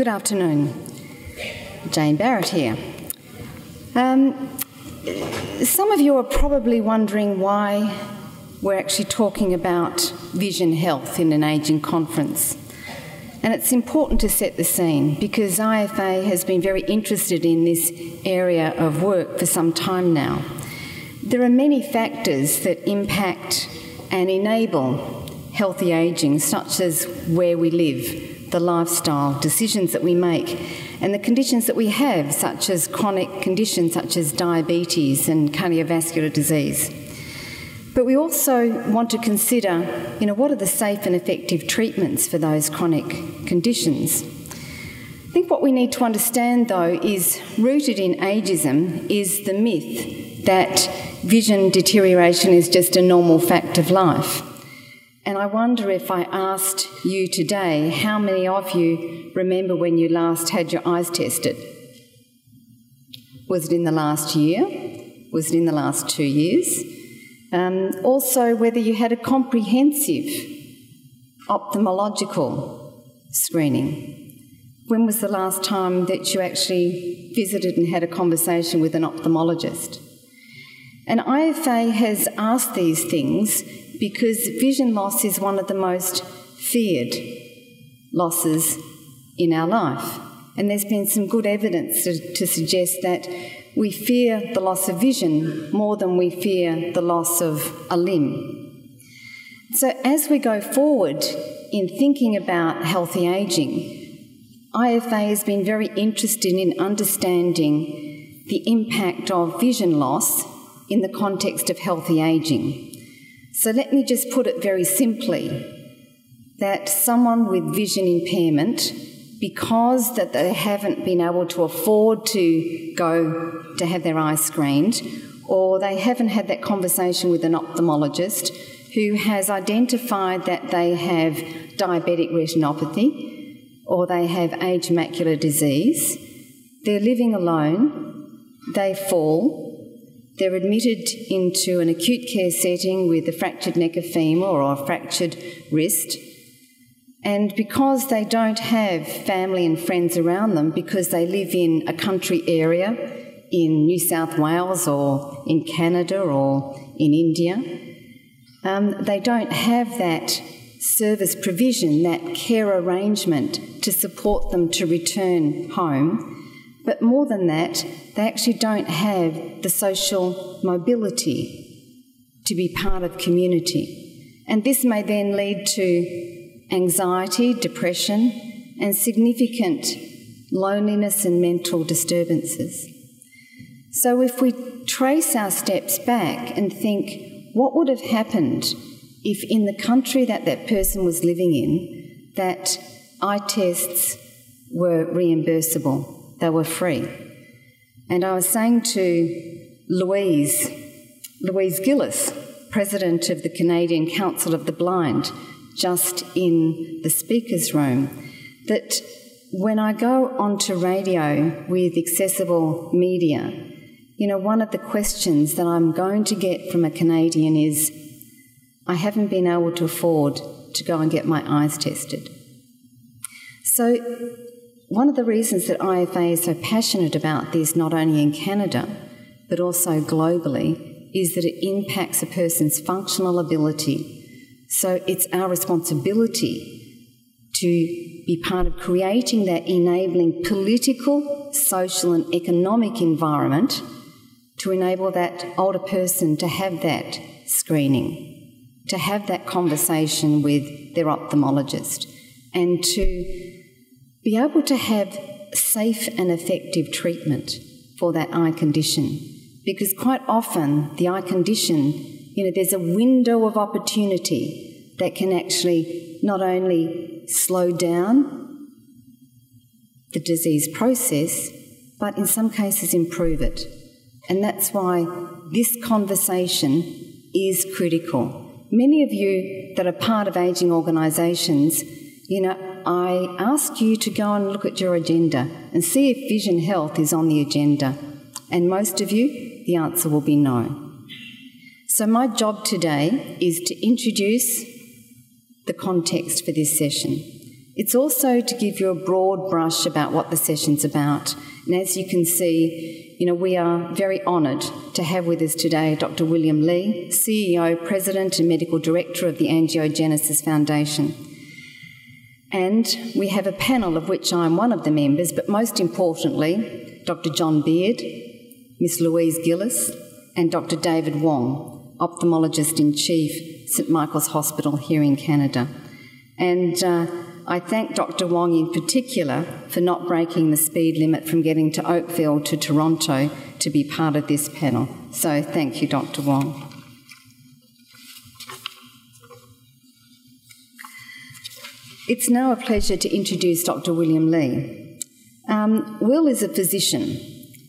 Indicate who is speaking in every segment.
Speaker 1: Good afternoon. Jane Barratt here. Um, some of you are probably wondering why we're actually talking about vision health in an ageing conference. And it's important to set the scene because IFA has been very interested in this area of work for some time now. There are many factors that impact and enable healthy ageing, such as where we live, the lifestyle, decisions that we make, and the conditions that we have, such as chronic conditions such as diabetes and cardiovascular disease. But we also want to consider, you know, what are the safe and effective treatments for those chronic conditions? I think what we need to understand, though, is rooted in ageism is the myth that vision deterioration is just a normal fact of life. And I wonder if I asked you today, how many of you remember when you last had your eyes tested? Was it in the last year? Was it in the last two years? Um, also, whether you had a comprehensive ophthalmological screening. When was the last time that you actually visited and had a conversation with an ophthalmologist? And IFA has asked these things because vision loss is one of the most feared losses in our life. And there's been some good evidence to, to suggest that we fear the loss of vision more than we fear the loss of a limb. So, as we go forward in thinking about healthy ageing, IFA has been very interested in understanding the impact of vision loss in the context of healthy ageing. So, let me just put it very simply that someone with vision impairment because that they haven't been able to afford to go to have their eyes screened, or they haven't had that conversation with an ophthalmologist who has identified that they have diabetic retinopathy or they have age macular disease. They're living alone, they fall, they're admitted into an acute care setting with a fractured neck of femur or a fractured wrist and because they don't have family and friends around them, because they live in a country area in New South Wales or in Canada or in India, um, they don't have that service provision, that care arrangement to support them to return home. But more than that, they actually don't have the social mobility to be part of community. And this may then lead to anxiety, depression, and significant loneliness and mental disturbances. So, if we trace our steps back and think, what would have happened if in the country that that person was living in, that eye tests were reimbursable, they were free? And I was saying to Louise, Louise Gillis, President of the Canadian Council of the Blind, just in the speaker's room that when I go onto radio with accessible media, you know, one of the questions that I'm going to get from a Canadian is I haven't been able to afford to go and get my eyes tested. So, one of the reasons that IFA is so passionate about this, not only in Canada, but also globally, is that it impacts a person's functional ability. So it's our responsibility to be part of creating that enabling political, social, and economic environment to enable that older person to have that screening, to have that conversation with their ophthalmologist, and to be able to have safe and effective treatment for that eye condition. Because quite often, the eye condition you know, there's a window of opportunity that can actually not only slow down the disease process, but in some cases improve it. And that's why this conversation is critical. Many of you that are part of ageing organisations, you know, I ask you to go and look at your agenda and see if vision health is on the agenda. And most of you, the answer will be no. So, my job today is to introduce the context for this session. It's also to give you a broad brush about what the session's about. And as you can see, you know, we are very honoured to have with us today Dr. William Li, CEO, President, and Medical Director of the Angiogenesis Foundation. And we have a panel of which I'm one of the members, but most importantly, Dr. John Beard, Miss Louise Gillis, and Dr. David Wong, ophthalmologist in chief, St Michael's Hospital here in Canada. And uh, I thank Dr. Wong in particular for not breaking the speed limit from getting to Oakville to Toronto to be part of this panel. So thank you, Dr. Wong. It's now a pleasure to introduce Dr. William Li. Um, Will is a physician.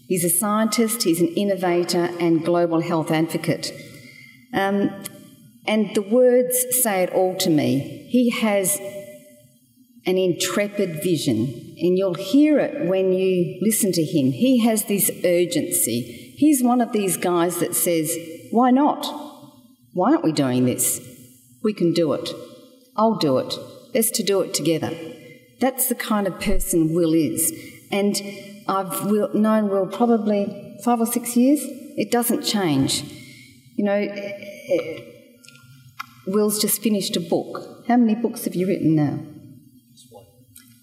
Speaker 1: He's a scientist, he's an innovator, and global health advocate. Um, and the words say it all to me. He has an intrepid vision, and you'll hear it when you listen to him. He has this urgency. He's one of these guys that says, Why not? Why aren't we doing this? We can do it. I'll do it. Best to do it together. That's the kind of person Will is. And I've known Will probably five or six years. It doesn't change. You know, eh, eh, Will's just finished a book. How many books have you written now?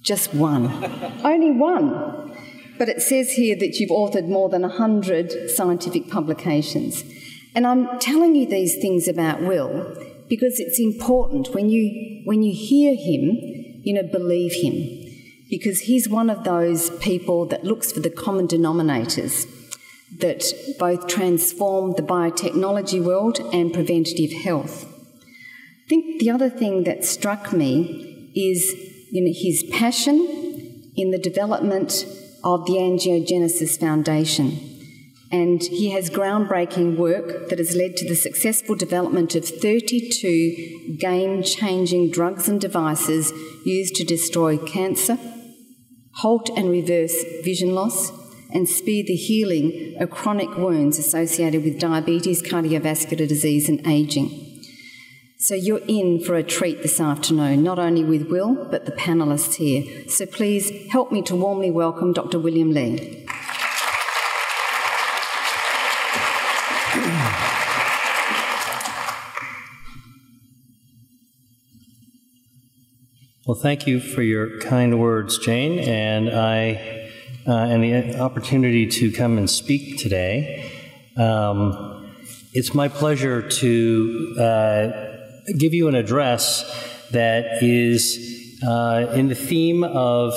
Speaker 1: Just one. Only one. But it says here that you've authored more than 100 scientific publications. And I'm telling you these things about Will because it's important when you, when you hear him, you know, believe him. Because he's one of those people that looks for the common denominators that both transform the biotechnology world and preventative health. I think the other thing that struck me is you know, his passion in the development of the Angiogenesis Foundation. And he has groundbreaking work that has led to the successful development of 32 game changing drugs and devices used to destroy cancer, halt and reverse vision loss, and speed the healing of chronic wounds associated with diabetes, cardiovascular disease, and ageing. So you're in for a treat this afternoon, not only with Will, but the panellists here. So please help me to warmly welcome Dr. William Li.
Speaker 2: Well, thank you for your kind words, Jane, and I uh, and the opportunity to come and speak today. Um, it's my pleasure to. Uh, give you an address that is uh, in the theme of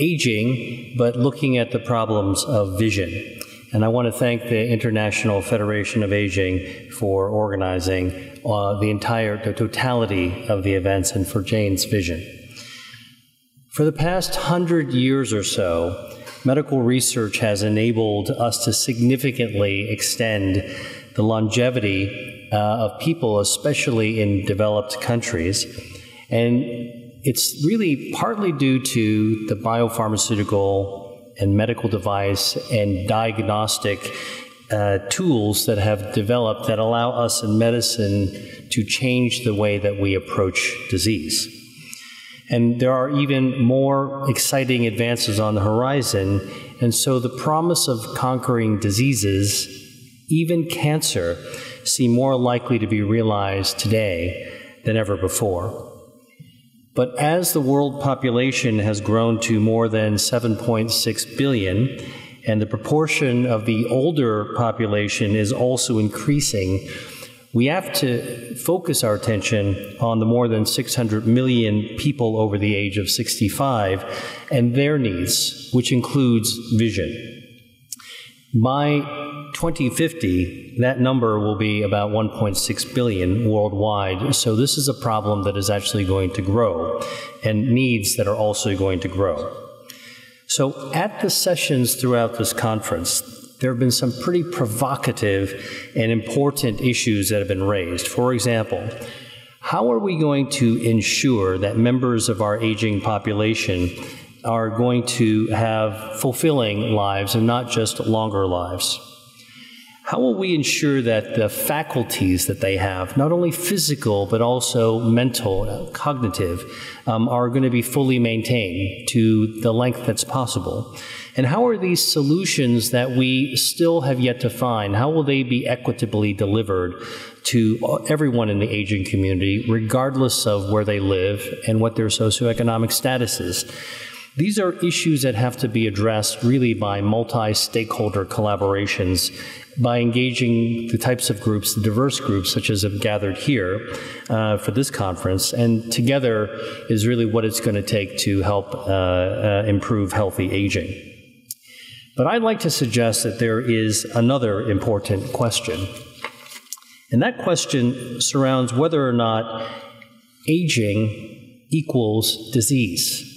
Speaker 2: aging, but looking at the problems of vision. And I want to thank the International Federation of Aging for organizing uh, the entire, the totality of the events and for Jane's vision. For the past hundred years or so, medical research has enabled us to significantly extend the longevity uh, of people, especially in developed countries. And it's really partly due to the biopharmaceutical and medical device and diagnostic uh, tools that have developed that allow us in medicine to change the way that we approach disease. And there are even more exciting advances on the horizon. And so the promise of conquering diseases, even cancer, seem more likely to be realized today than ever before. But as the world population has grown to more than 7.6 billion, and the proportion of the older population is also increasing, we have to focus our attention on the more than 600 million people over the age of 65 and their needs, which includes vision. By 2050, that number will be about 1.6 billion worldwide. So this is a problem that is actually going to grow and needs that are also going to grow. So at the sessions throughout this conference, there have been some pretty provocative and important issues that have been raised. For example, how are we going to ensure that members of our aging population are going to have fulfilling lives and not just longer lives? How will we ensure that the faculties that they have, not only physical but also mental, cognitive, um, are going to be fully maintained to the length that's possible? And how are these solutions that we still have yet to find, how will they be equitably delivered to everyone in the aging community, regardless of where they live and what their socioeconomic status is? These are issues that have to be addressed really by multi stakeholder collaborations, by engaging the types of groups, the diverse groups, such as have gathered here uh, for this conference. And together is really what it's going to take to help uh, uh, improve healthy aging. But I'd like to suggest that there is another important question. And that question surrounds whether or not aging equals disease.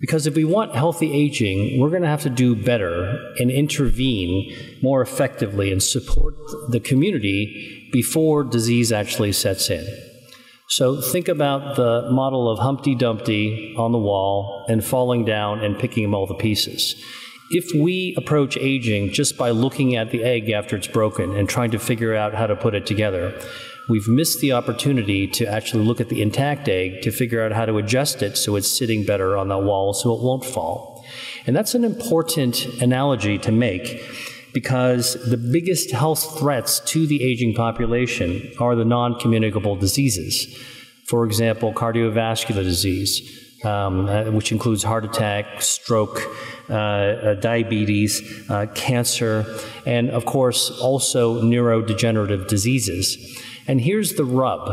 Speaker 2: Because if we want healthy aging, we're going to have to do better and intervene more effectively and support the community before disease actually sets in. So think about the model of Humpty Dumpty on the wall and falling down and picking up all the pieces. If we approach aging just by looking at the egg after it's broken and trying to figure out how to put it together, we've missed the opportunity to actually look at the intact egg to figure out how to adjust it so it's sitting better on the wall so it won't fall. And that's an important analogy to make because the biggest health threats to the aging population are the non communicable diseases. For example, cardiovascular disease. Um, uh, which includes heart attack, stroke, uh, uh, diabetes, uh, cancer, and of course also neurodegenerative diseases. And here's the rub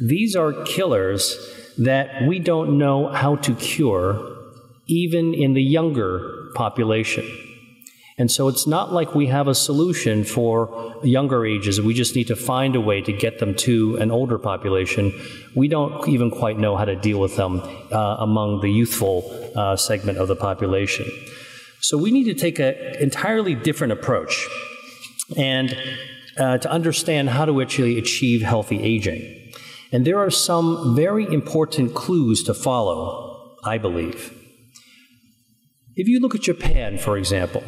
Speaker 2: these are killers that we don't know how to cure, even in the younger population. And so it's not like we have a solution for younger ages. We just need to find a way to get them to an older population. We don't even quite know how to deal with them uh, among the youthful uh, segment of the population. So we need to take an entirely different approach. And uh, to understand how to actually achieve healthy aging. And there are some very important clues to follow, I believe. If you look at Japan, for example,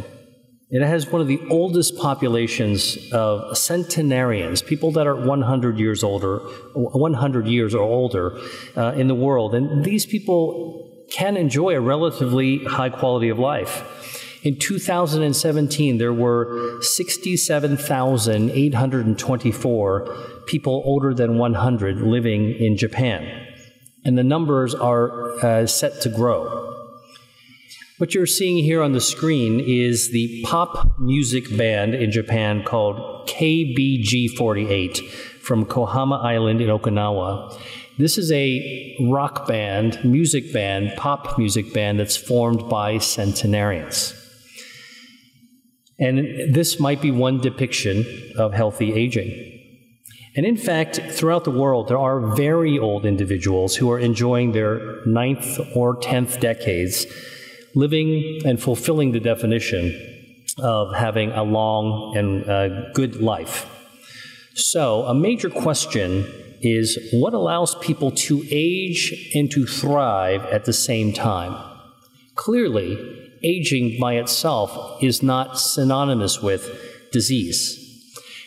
Speaker 2: it has one of the oldest populations of centenarians, people that are 100 years older, 100 years or older uh, in the world. And these people can enjoy a relatively high quality of life. In 2017, there were 67,824 people older than 100 living in Japan. And the numbers are uh, set to grow. What you're seeing here on the screen is the pop music band in Japan called KBG48 from Kohama Island in Okinawa. This is a rock band, music band, pop music band that's formed by centenarians. And this might be one depiction of healthy aging. And in fact, throughout the world, there are very old individuals who are enjoying their ninth or tenth decades, living and fulfilling the definition of having a long and uh, good life. So, a major question is what allows people to age and to thrive at the same time? Clearly, aging by itself is not synonymous with disease.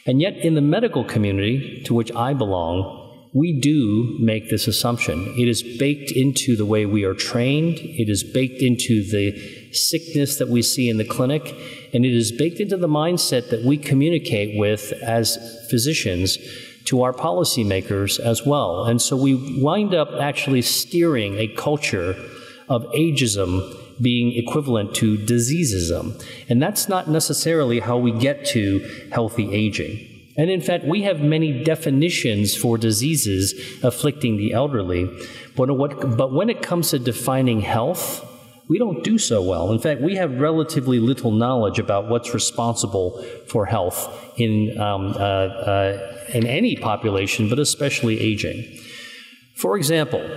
Speaker 2: And yet, in the medical community to which I belong, we do make this assumption. It is baked into the way we are trained, it is baked into the sickness that we see in the clinic, and it is baked into the mindset that we communicate with as physicians to our policymakers as well. And so we wind up actually steering a culture of ageism being equivalent to diseasism. And that's not necessarily how we get to healthy aging. And in fact, we have many definitions for diseases afflicting the elderly, but, what, but when it comes to defining health, we don't do so well. In fact, we have relatively little knowledge about what's responsible for health in, um, uh, uh, in any population, but especially aging. For example,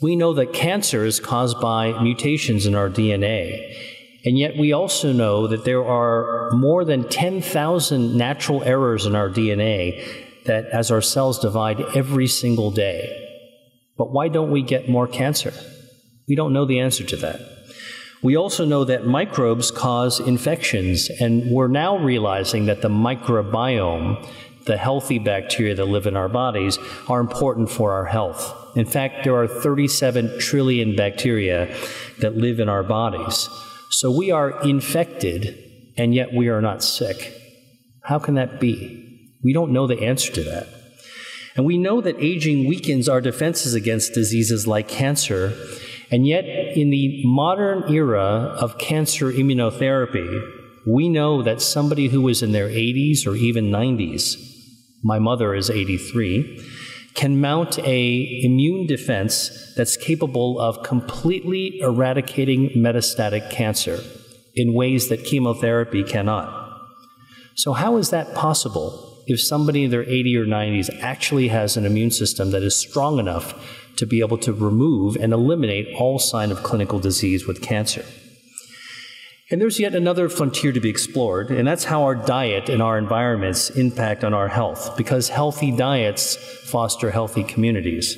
Speaker 2: we know that cancer is caused by mutations in our DNA. And yet, we also know that there are more than 10,000 natural errors in our DNA that, as our cells divide every single day. But why don't we get more cancer? We don't know the answer to that. We also know that microbes cause infections, and we're now realizing that the microbiome, the healthy bacteria that live in our bodies, are important for our health. In fact, there are 37 trillion bacteria that live in our bodies. So we are infected, and yet we are not sick. How can that be? We don't know the answer to that. And we know that aging weakens our defenses against diseases like cancer. And yet, in the modern era of cancer immunotherapy, we know that somebody who is in their 80s or even 90s, my mother is 83, can mount a immune defense that's capable of completely eradicating metastatic cancer in ways that chemotherapy cannot. So how is that possible if somebody in their 80 or 90s actually has an immune system that is strong enough to be able to remove and eliminate all sign of clinical disease with cancer? And there's yet another frontier to be explored, and that's how our diet and our environments impact on our health, because healthy diets foster healthy communities.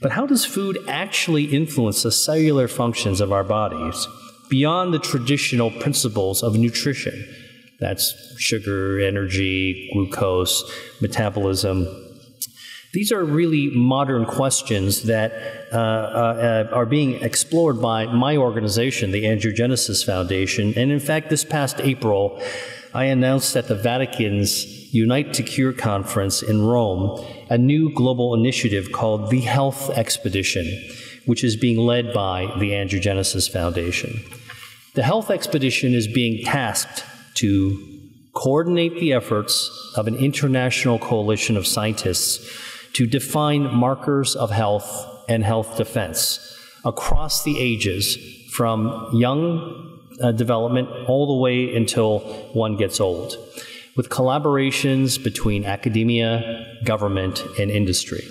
Speaker 2: But how does food actually influence the cellular functions of our bodies beyond the traditional principles of nutrition? That's sugar, energy, glucose, metabolism, these are really modern questions that uh, uh, are being explored by my organization, the Angiogenesis Foundation. And in fact, this past April, I announced at the Vatican's Unite to Cure conference in Rome a new global initiative called the Health Expedition, which is being led by the Angiogenesis Foundation. The Health Expedition is being tasked to coordinate the efforts of an international coalition of scientists to define markers of health and health defense across the ages from young uh, development all the way until one gets old, with collaborations between academia, government, and industry.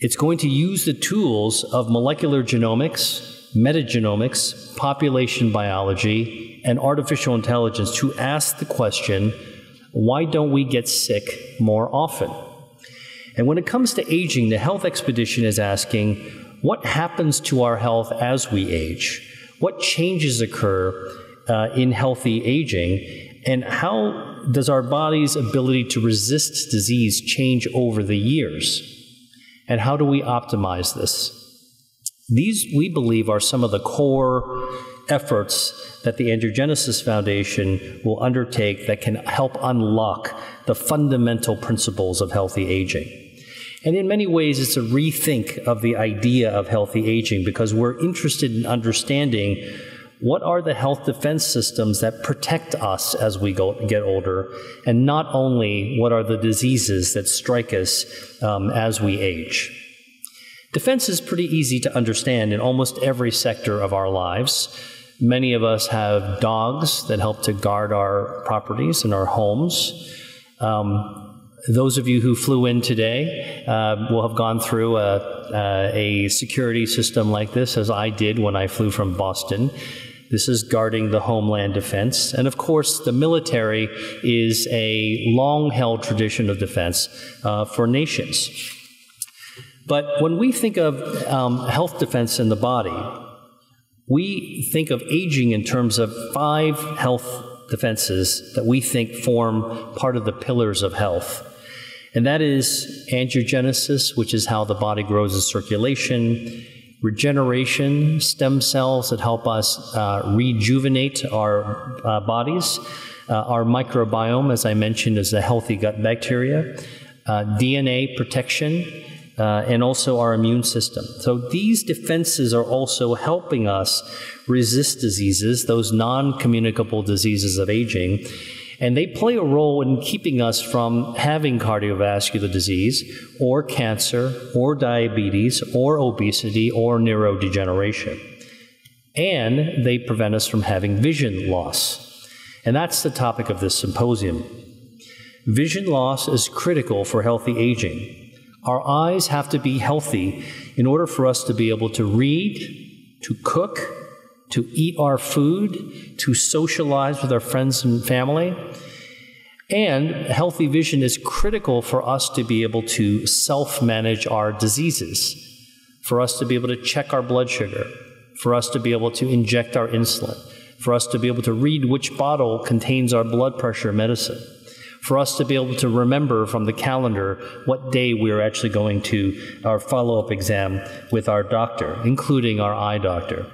Speaker 2: It's going to use the tools of molecular genomics, metagenomics, population biology, and artificial intelligence to ask the question why don't we get sick more often? And when it comes to aging, the Health Expedition is asking what happens to our health as we age? What changes occur uh, in healthy aging? And how does our body's ability to resist disease change over the years? And how do we optimize this? These, we believe, are some of the core efforts that the Angiogenesis Foundation will undertake that can help unlock the fundamental principles of healthy aging. And in many ways, it's a rethink of the idea of healthy aging because we're interested in understanding what are the health defense systems that protect us as we go, get older, and not only what are the diseases that strike us um, as we age. Defense is pretty easy to understand in almost every sector of our lives. Many of us have dogs that help to guard our properties and our homes. Um, those of you who flew in today uh, will have gone through a, a security system like this, as I did when I flew from Boston. This is guarding the homeland defense. And of course, the military is a long held tradition of defense uh, for nations. But when we think of um, health defense in the body, we think of aging in terms of five health defenses that we think form part of the pillars of health. And that is angiogenesis, which is how the body grows in circulation, regeneration, stem cells that help us uh, rejuvenate our uh, bodies, uh, our microbiome, as I mentioned, is the healthy gut bacteria, uh, DNA protection, uh, and also our immune system. So these defenses are also helping us resist diseases, those non communicable diseases of aging. And they play a role in keeping us from having cardiovascular disease or cancer or diabetes or obesity or neurodegeneration. And they prevent us from having vision loss. And that's the topic of this symposium. Vision loss is critical for healthy aging. Our eyes have to be healthy in order for us to be able to read, to cook, to eat our food, to socialize with our friends and family. And healthy vision is critical for us to be able to self manage our diseases, for us to be able to check our blood sugar, for us to be able to inject our insulin, for us to be able to read which bottle contains our blood pressure medicine, for us to be able to remember from the calendar what day we are actually going to our follow up exam with our doctor, including our eye doctor.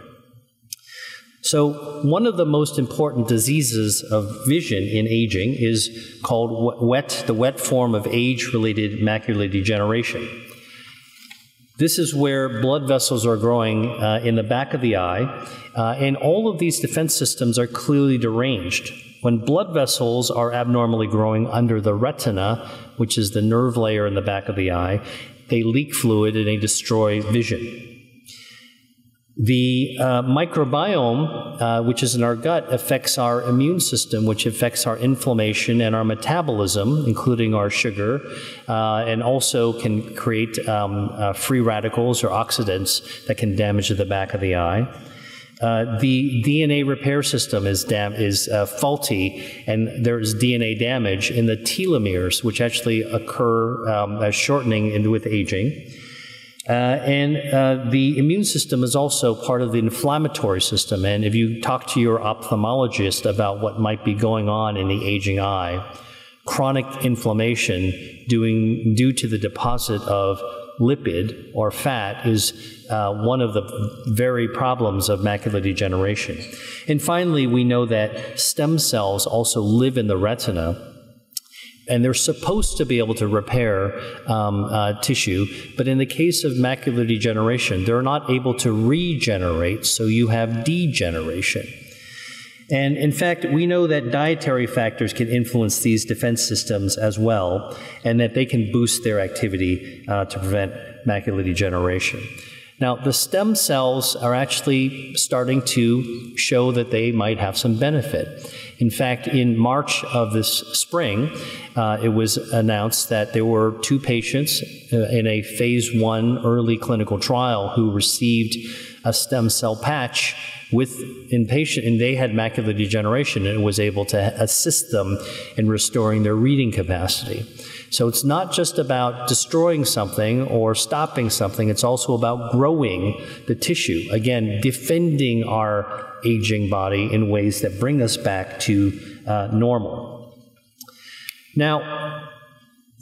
Speaker 2: So, one of the most important diseases of vision in aging is called wet, the wet form of age related macular degeneration. This is where blood vessels are growing uh, in the back of the eye, uh, and all of these defense systems are clearly deranged. When blood vessels are abnormally growing under the retina, which is the nerve layer in the back of the eye, they leak fluid and they destroy vision. The uh, microbiome, uh, which is in our gut, affects our immune system, which affects our inflammation and our metabolism, including our sugar, uh, and also can create um, uh, free radicals or oxidants that can damage the back of the eye. Uh, the DNA repair system is, dam- is uh, faulty, and there's DNA damage in the telomeres, which actually occur um, as shortening in, with aging. Uh, and uh, the immune system is also part of the inflammatory system. And if you talk to your ophthalmologist about what might be going on in the aging eye, chronic inflammation doing, due to the deposit of lipid or fat is uh, one of the very problems of macular degeneration. And finally, we know that stem cells also live in the retina and they're supposed to be able to repair um, uh, tissue, but in the case of macular degeneration, they're not able to regenerate, so you have degeneration. And in fact, we know that dietary factors can influence these defense systems as well, and that they can boost their activity uh, to prevent macular degeneration. Now, the stem cells are actually starting to show that they might have some benefit. In fact, in March of this spring, uh, it was announced that there were two patients uh, in a phase one early clinical trial who received a stem cell patch with in patient and they had macular degeneration and it was able to assist them in restoring their reading capacity. So it's not just about destroying something or stopping something, it's also about growing the tissue. Again, defending our aging body in ways that bring us back to uh, normal. Now,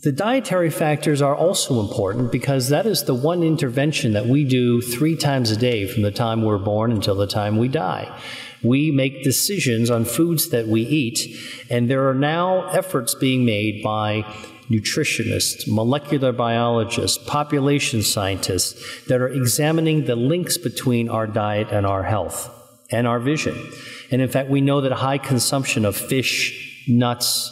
Speaker 2: the dietary factors are also important because that is the one intervention that we do three times a day from the time we're born until the time we die. We make decisions on foods that we eat, and there are now efforts being made by nutritionists, molecular biologists, population scientists that are examining the links between our diet and our health and our vision. And in fact, we know that high consumption of fish, nuts,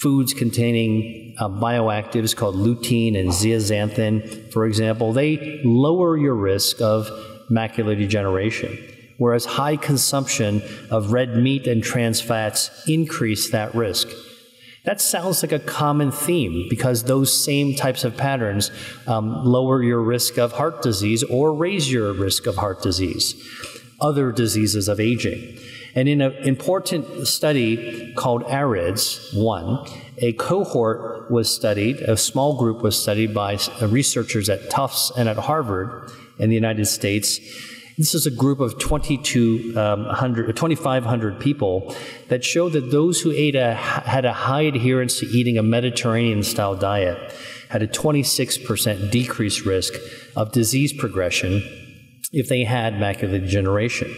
Speaker 2: foods containing uh, bioactives called lutein and zeaxanthin, for example, they lower your risk of macular degeneration. Whereas high consumption of red meat and trans fats increase that risk. That sounds like a common theme because those same types of patterns um, lower your risk of heart disease or raise your risk of heart disease, other diseases of aging. And in an important study called AREDS 1, a cohort was studied, a small group was studied by researchers at Tufts and at Harvard in the United States this is a group of 2,500 um, people that showed that those who ate a, had a high adherence to eating a Mediterranean style diet had a 26% decreased risk of disease progression if they had macular degeneration.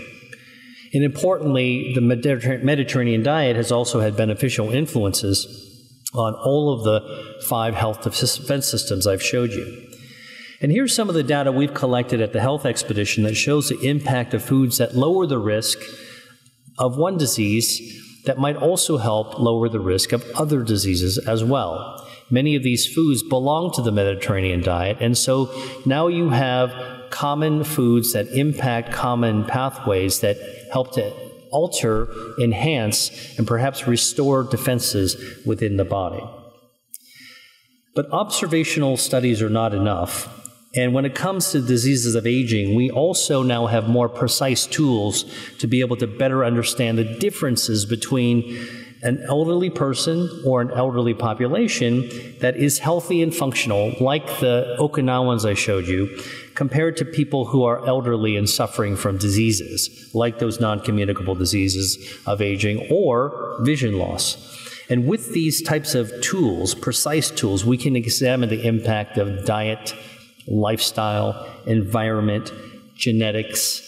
Speaker 2: And importantly, the Mediterranean diet has also had beneficial influences on all of the five health defense systems I've showed you. And here's some of the data we've collected at the Health Expedition that shows the impact of foods that lower the risk of one disease that might also help lower the risk of other diseases as well. Many of these foods belong to the Mediterranean diet, and so now you have common foods that impact common pathways that help to alter, enhance, and perhaps restore defenses within the body. But observational studies are not enough. And when it comes to diseases of aging, we also now have more precise tools to be able to better understand the differences between an elderly person or an elderly population that is healthy and functional, like the Okinawans I showed you, compared to people who are elderly and suffering from diseases, like those non communicable diseases of aging or vision loss. And with these types of tools, precise tools, we can examine the impact of diet, lifestyle, environment, genetics,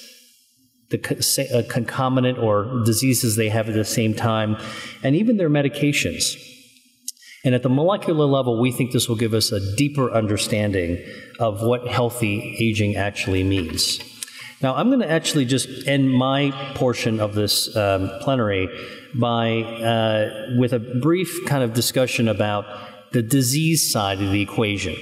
Speaker 2: the uh, concomitant or diseases they have at the same time, and even their medications. And at the molecular level, we think this will give us a deeper understanding of what healthy aging actually means. Now, I'm going to actually just end my portion of this um, plenary by uh, with a brief kind of discussion about the disease side of the equation.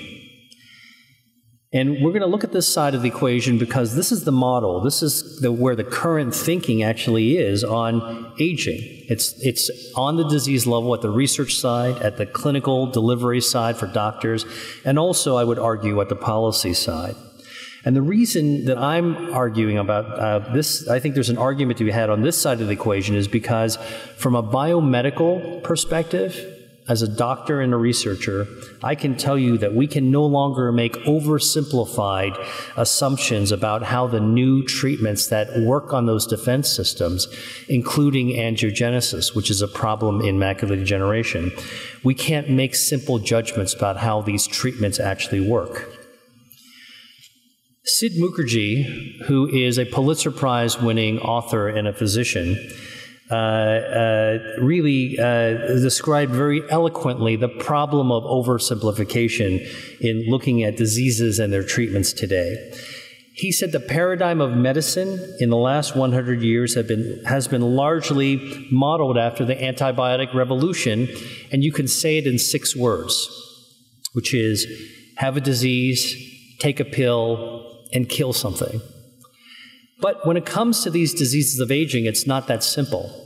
Speaker 2: And we're going to look at this side of the equation because this is the model. This is the, where the current thinking actually is on aging. It's, it's on the disease level at the research side, at the clinical delivery side for doctors, and also, I would argue, at the policy side. And the reason that I'm arguing about uh, this, I think there's an argument to be had on this side of the equation, is because from a biomedical perspective, as a doctor and a researcher, I can tell you that we can no longer make oversimplified assumptions about how the new treatments that work on those defense systems, including angiogenesis, which is a problem in macular degeneration, we can't make simple judgments about how these treatments actually work. Sid Mukherjee, who is a Pulitzer Prize winning author and a physician, really uh, described very eloquently the problem of oversimplification in looking at diseases and their treatments today. He said the paradigm of medicine in the last 100 years been, has been largely modeled after the antibiotic revolution, and you can say it in six words, which is have a disease, take a pill, and kill something. But when it comes to these diseases of aging, it's not that simple.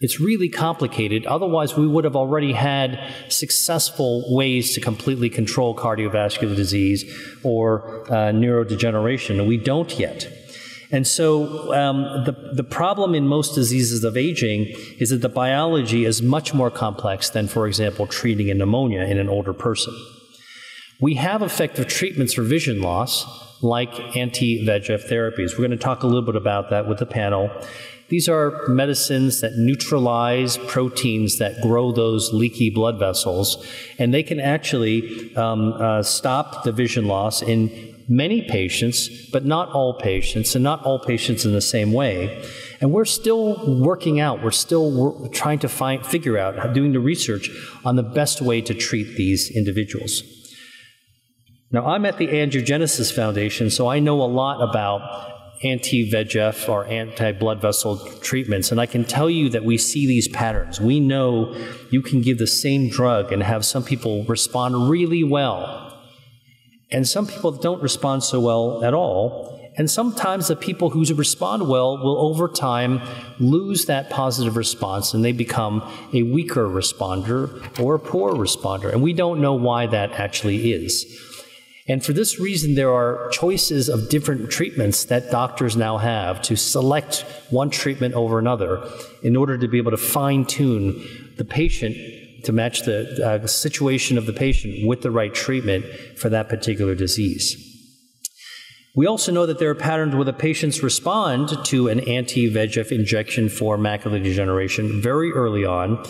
Speaker 2: It's really complicated. Otherwise, we would have already had successful ways to completely control cardiovascular disease or uh, neurodegeneration, we don't yet. And so, um, the, the problem in most diseases of aging is that the biology is much more complex than, for example, treating a pneumonia in an older person. We have effective treatments for vision loss, like anti VEGF therapies. We're going to talk a little bit about that with the panel. These are medicines that neutralize proteins that grow those leaky blood vessels, and they can actually um, uh, stop the vision loss in many patients, but not all patients, and not all patients in the same way. And we're still working out, we're still trying to find, figure out, doing the research on the best way to treat these individuals. Now, I'm at the Angiogenesis Foundation, so I know a lot about anti VEGF or anti blood vessel treatments. And I can tell you that we see these patterns. We know you can give the same drug and have some people respond really well, and some people don't respond so well at all. And sometimes the people who respond well will over time lose that positive response and they become a weaker responder or a poor responder. And we don't know why that actually is. And for this reason, there are choices of different treatments that doctors now have to select one treatment over another in order to be able to fine tune the patient to match the uh, situation of the patient with the right treatment for that particular disease. We also know that there are patterns where the patients respond to an anti VEGF injection for macular degeneration very early on,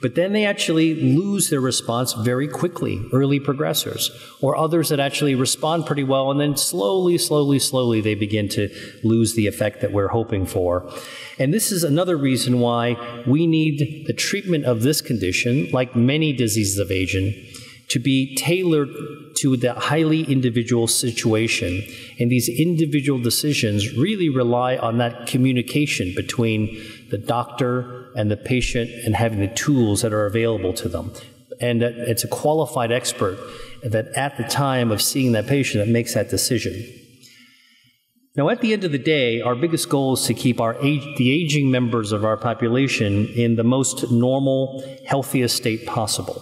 Speaker 2: but then they actually lose their response very quickly, early progressors, or others that actually respond pretty well, and then slowly, slowly, slowly they begin to lose the effect that we're hoping for. And this is another reason why we need the treatment of this condition, like many diseases of aging, to be tailored to the highly individual situation. And these individual decisions really rely on that communication between the doctor and the patient and having the tools that are available to them. And that it's a qualified expert that at the time of seeing that patient that makes that decision. Now, at the end of the day, our biggest goal is to keep our age, the aging members of our population in the most normal, healthiest state possible.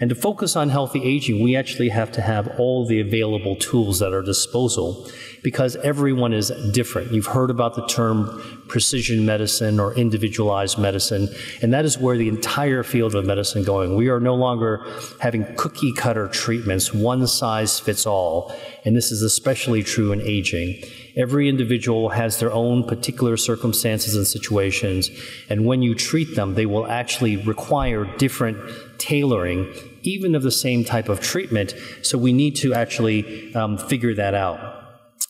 Speaker 2: And to focus on healthy aging, we actually have to have all the available tools at our disposal because everyone is different. You've heard about the term precision medicine or individualized medicine, and that is where the entire field of medicine going. We are no longer having cookie cutter treatments, one size fits all, and this is especially true in aging. Every individual has their own particular circumstances and situations, and when you treat them, they will actually require different tailoring, even of the same type of treatment. So we need to actually um, figure that out.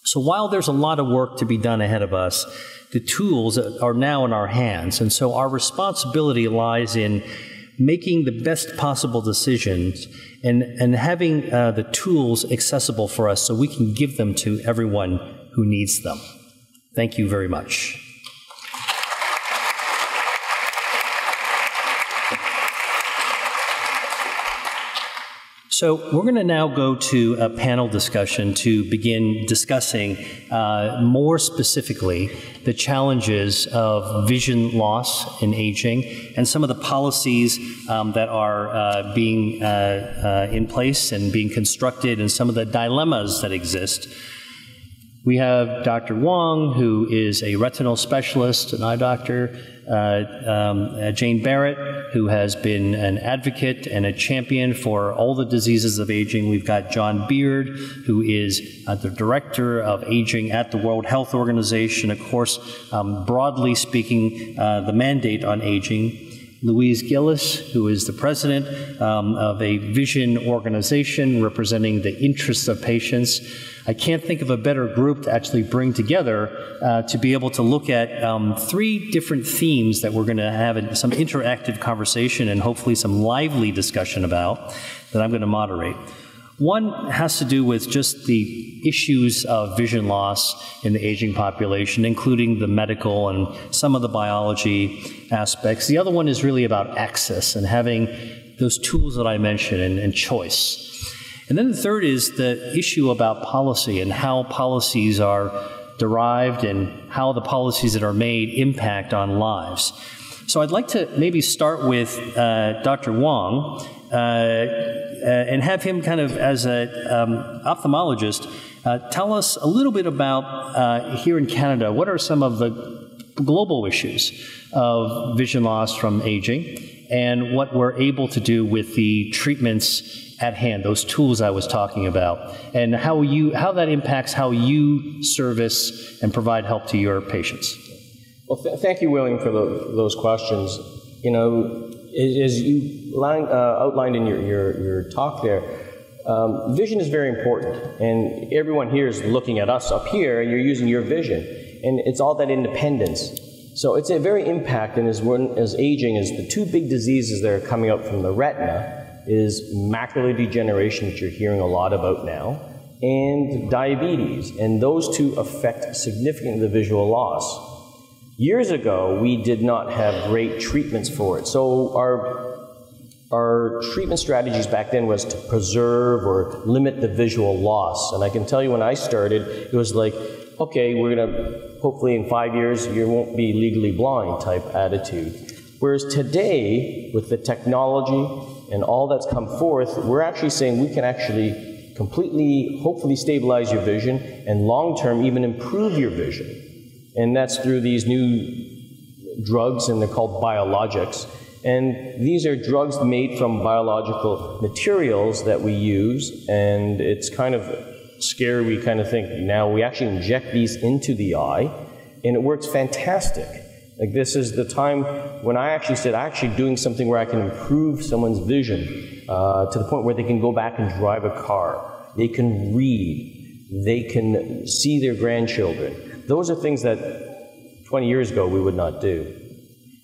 Speaker 2: So while there's a lot of work to be done ahead of us, the tools are now in our hands. And so our responsibility lies in making the best possible decisions and, and having uh, the tools accessible for us so we can give them to everyone who needs them. Thank you very much. So, we're going to now go to a panel discussion to begin discussing uh, more specifically the challenges of vision loss in aging and some of the policies um, that are uh, being uh, uh in place and being constructed and some of the dilemmas that exist we have Dr. Wong, who is a retinal specialist, an eye doctor, uh, um, uh, Jane Barratt, who has been an advocate and a champion for all the diseases of aging. We've got John Beard, who is uh, the director of aging at the World Health Organization. Of course, um, broadly speaking, uh, the mandate on aging. Louise Gillis, who is the president um, of a vision organization representing the interests of patients. I can't think of a better group to actually bring together uh, to be able to look at um, three different themes that we're going to have some interactive conversation and hopefully some lively discussion about that I'm going to moderate. One has to do with just the issues of vision loss in the aging population, including the medical and some of the biology aspects. The other one is really about access and having those tools that I mentioned and, and choice. And then the third is the issue about policy and how policies are derived and how the policies that are made impact on lives. So I'd like to maybe start with uh, Dr. Wong uh, uh, and have him kind of, as an um, ophthalmologist, uh, tell us a little bit about uh, here in Canada what are some of the global issues of vision loss from aging and what we're able to do with the treatments at hand, those tools I was talking about, and how you how that impacts how you service and provide help to your patients.
Speaker 3: Well, th- thank you, William, for the, those questions. You know, as you line, uh, outlined in your, your, your talk there, um, vision is very important, and everyone here is looking at us up here, and you're using your vision, and it's all that independence. So it's a very impact, and as, as aging is the two big diseases that are coming up from the retina is macular degeneration, which you're hearing a lot about now, and diabetes. And those two affect significantly the visual loss. Years ago, we did not have great treatments for it. So our our treatment strategies back then was to preserve or limit the visual loss. And I can tell you when I started, it was like, okay, we're going to, hopefully in five years, you won't be legally blind type attitude. Whereas today, with the technology and all that's come forth, we're actually saying we can actually completely, hopefully, stabilize your vision and long term even improve your vision. And that's through these new drugs, and they're called biologics. And these are drugs made from biological materials that we use, and it's kind of scary. We kind of think now we actually inject these into the eye, and it works fantastic. Like this is the time when I actually said, actually doing something where I can improve someone's vision uh, to the point where they can go back and drive a car. They can read. They can see their grandchildren. Those are things that 20 years ago we would not do.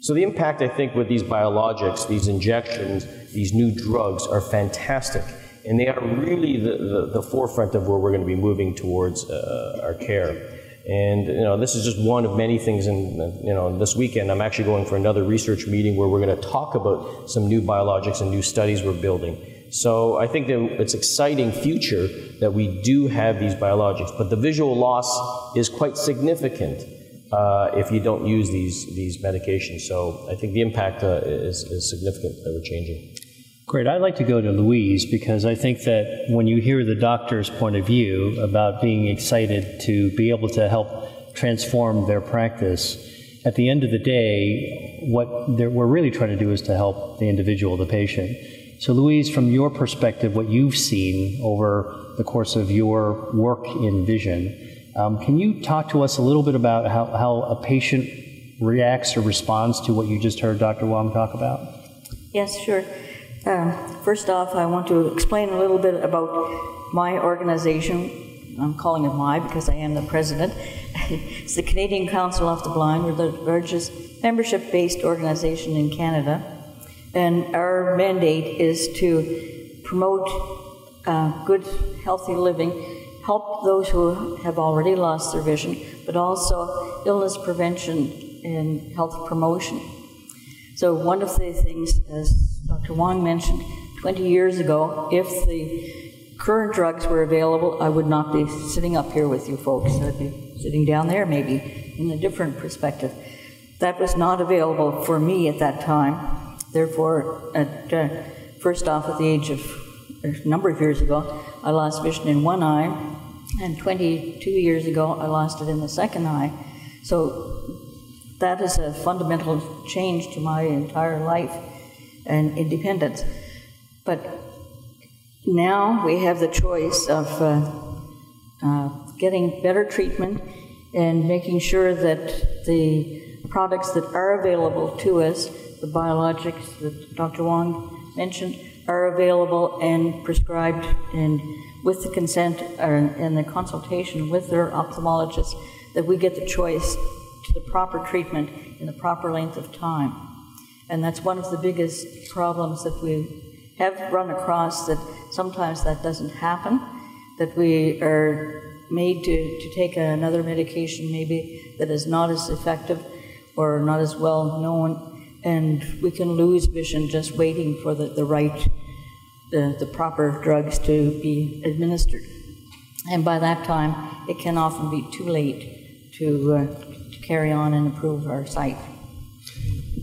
Speaker 3: So the impact, I think, with these biologics, these injections, these new drugs are fantastic. And they are really the, the, the forefront of where we're going to be moving towards uh, our care. And you know, this is just one of many things. And you know, this weekend I'm actually going for another research meeting where we're going to talk about some new biologics and new studies we're building. So I think that it's exciting future that we do have these biologics, but the visual loss is quite significant uh, if you don't use these these medications. So I think the impact uh, is, is significant that we're changing.
Speaker 2: Great. I'd like to go to Louise because I think that when you hear the doctor's point of view about being excited to be able to help transform their practice, at the end of the day, what we're really trying to do is to help the individual, the patient. So, Louise, from your perspective, what you've seen over the course of your work in vision, um, can you talk to us a little bit about how, how a patient reacts or responds to what you just heard Dr. Wong talk about?
Speaker 4: Yes, sure. Um, first off, I want to explain a little bit about my organization. I'm calling it my because I am the president. it's the Canadian Council of the Blind. We're the largest membership based organization in Canada. And our mandate is to promote uh, good, healthy living, help those who have already lost their vision, but also illness prevention and health promotion. So, one of the things, as Dr. Wong mentioned, 20 years ago, if the current drugs were available, I would not be sitting up here with you folks. I'd be sitting down there, maybe, in a different perspective. That was not available for me at that time. Therefore, at, uh, first off, at the age of a number of years ago, I lost vision in one eye, and 22 years ago, I lost it in the second eye. So that is a fundamental change to my entire life and independence. But now we have the choice of uh, uh, getting better treatment and making sure that the products that are available to us the biologics that Dr. Wong mentioned are available and prescribed and with the consent and the consultation with their ophthalmologist that we get the choice to the proper treatment in the proper length of time. And that's one of the biggest problems that we have run across that sometimes that doesn't happen, that we are made to, to take another medication maybe that is not as effective or not as well known and we can lose vision just waiting for the, the right, the, the proper drugs to be administered. And by that time, it can often be too late to, uh, to carry on and improve our sight.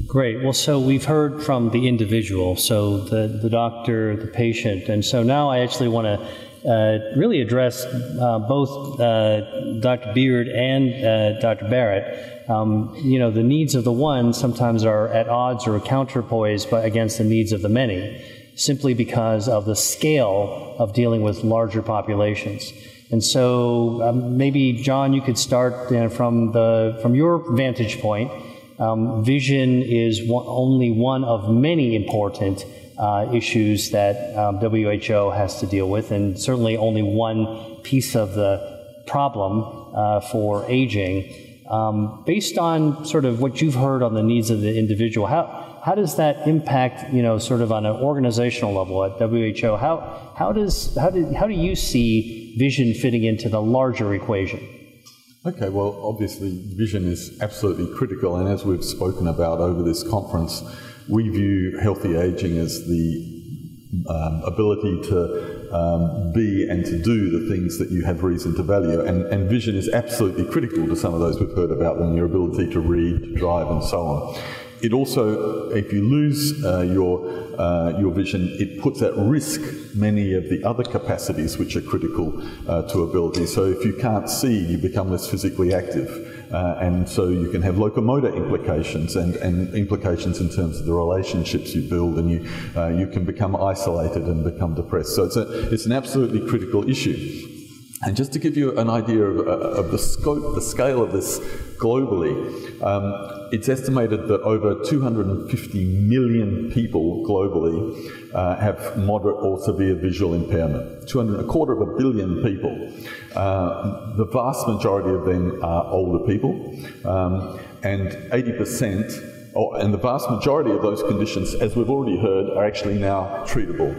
Speaker 2: Great. Well, so we've heard from the individual, so the, the doctor, the patient, and so now I actually want to uh, really address uh, both uh, Dr. Beard and uh, Dr. Barratt um, you know, the needs of the one sometimes are at odds or counterpoise against the needs of the many, simply because of the scale of dealing with larger populations. And so, um, maybe John, you could start you know, from the from your vantage point. Um, vision is one, only one of many important uh, issues that um, WHO has to deal with, and certainly only one piece of the problem uh, for aging. Um, based on sort of what you've heard on the needs of the individual, how, how does that impact, you know, sort of on an organizational level at WHO? How, how, does, how, do, how do you see vision fitting into the larger equation?
Speaker 5: Okay, well, obviously, vision is absolutely critical, and as we've spoken about over this conference, we view healthy aging as the um, ability to um, be and to do the things that you have reason to value. And, and, vision is absolutely critical to some of those we've heard about them, your ability to read, to drive, and so on. It also, if you lose uh, your, uh, your vision, it puts at risk many of the other capacities which are critical uh, to ability. So if you can't see, you become less physically active. Uh, and so you can have locomotor implications and, and implications in terms of the relationships you build, and you, uh, you can become isolated and become depressed. So it's, a, it's an absolutely critical issue. And just to give you an idea of, uh, of the scope, the scale of this globally, um, it's estimated that over 250 million people globally uh, have moderate or severe visual impairment. 200, a quarter of a billion people. Uh, the vast majority of them are older people, um, and 80% Oh, and the vast majority of those conditions, as we've already heard, are actually now treatable.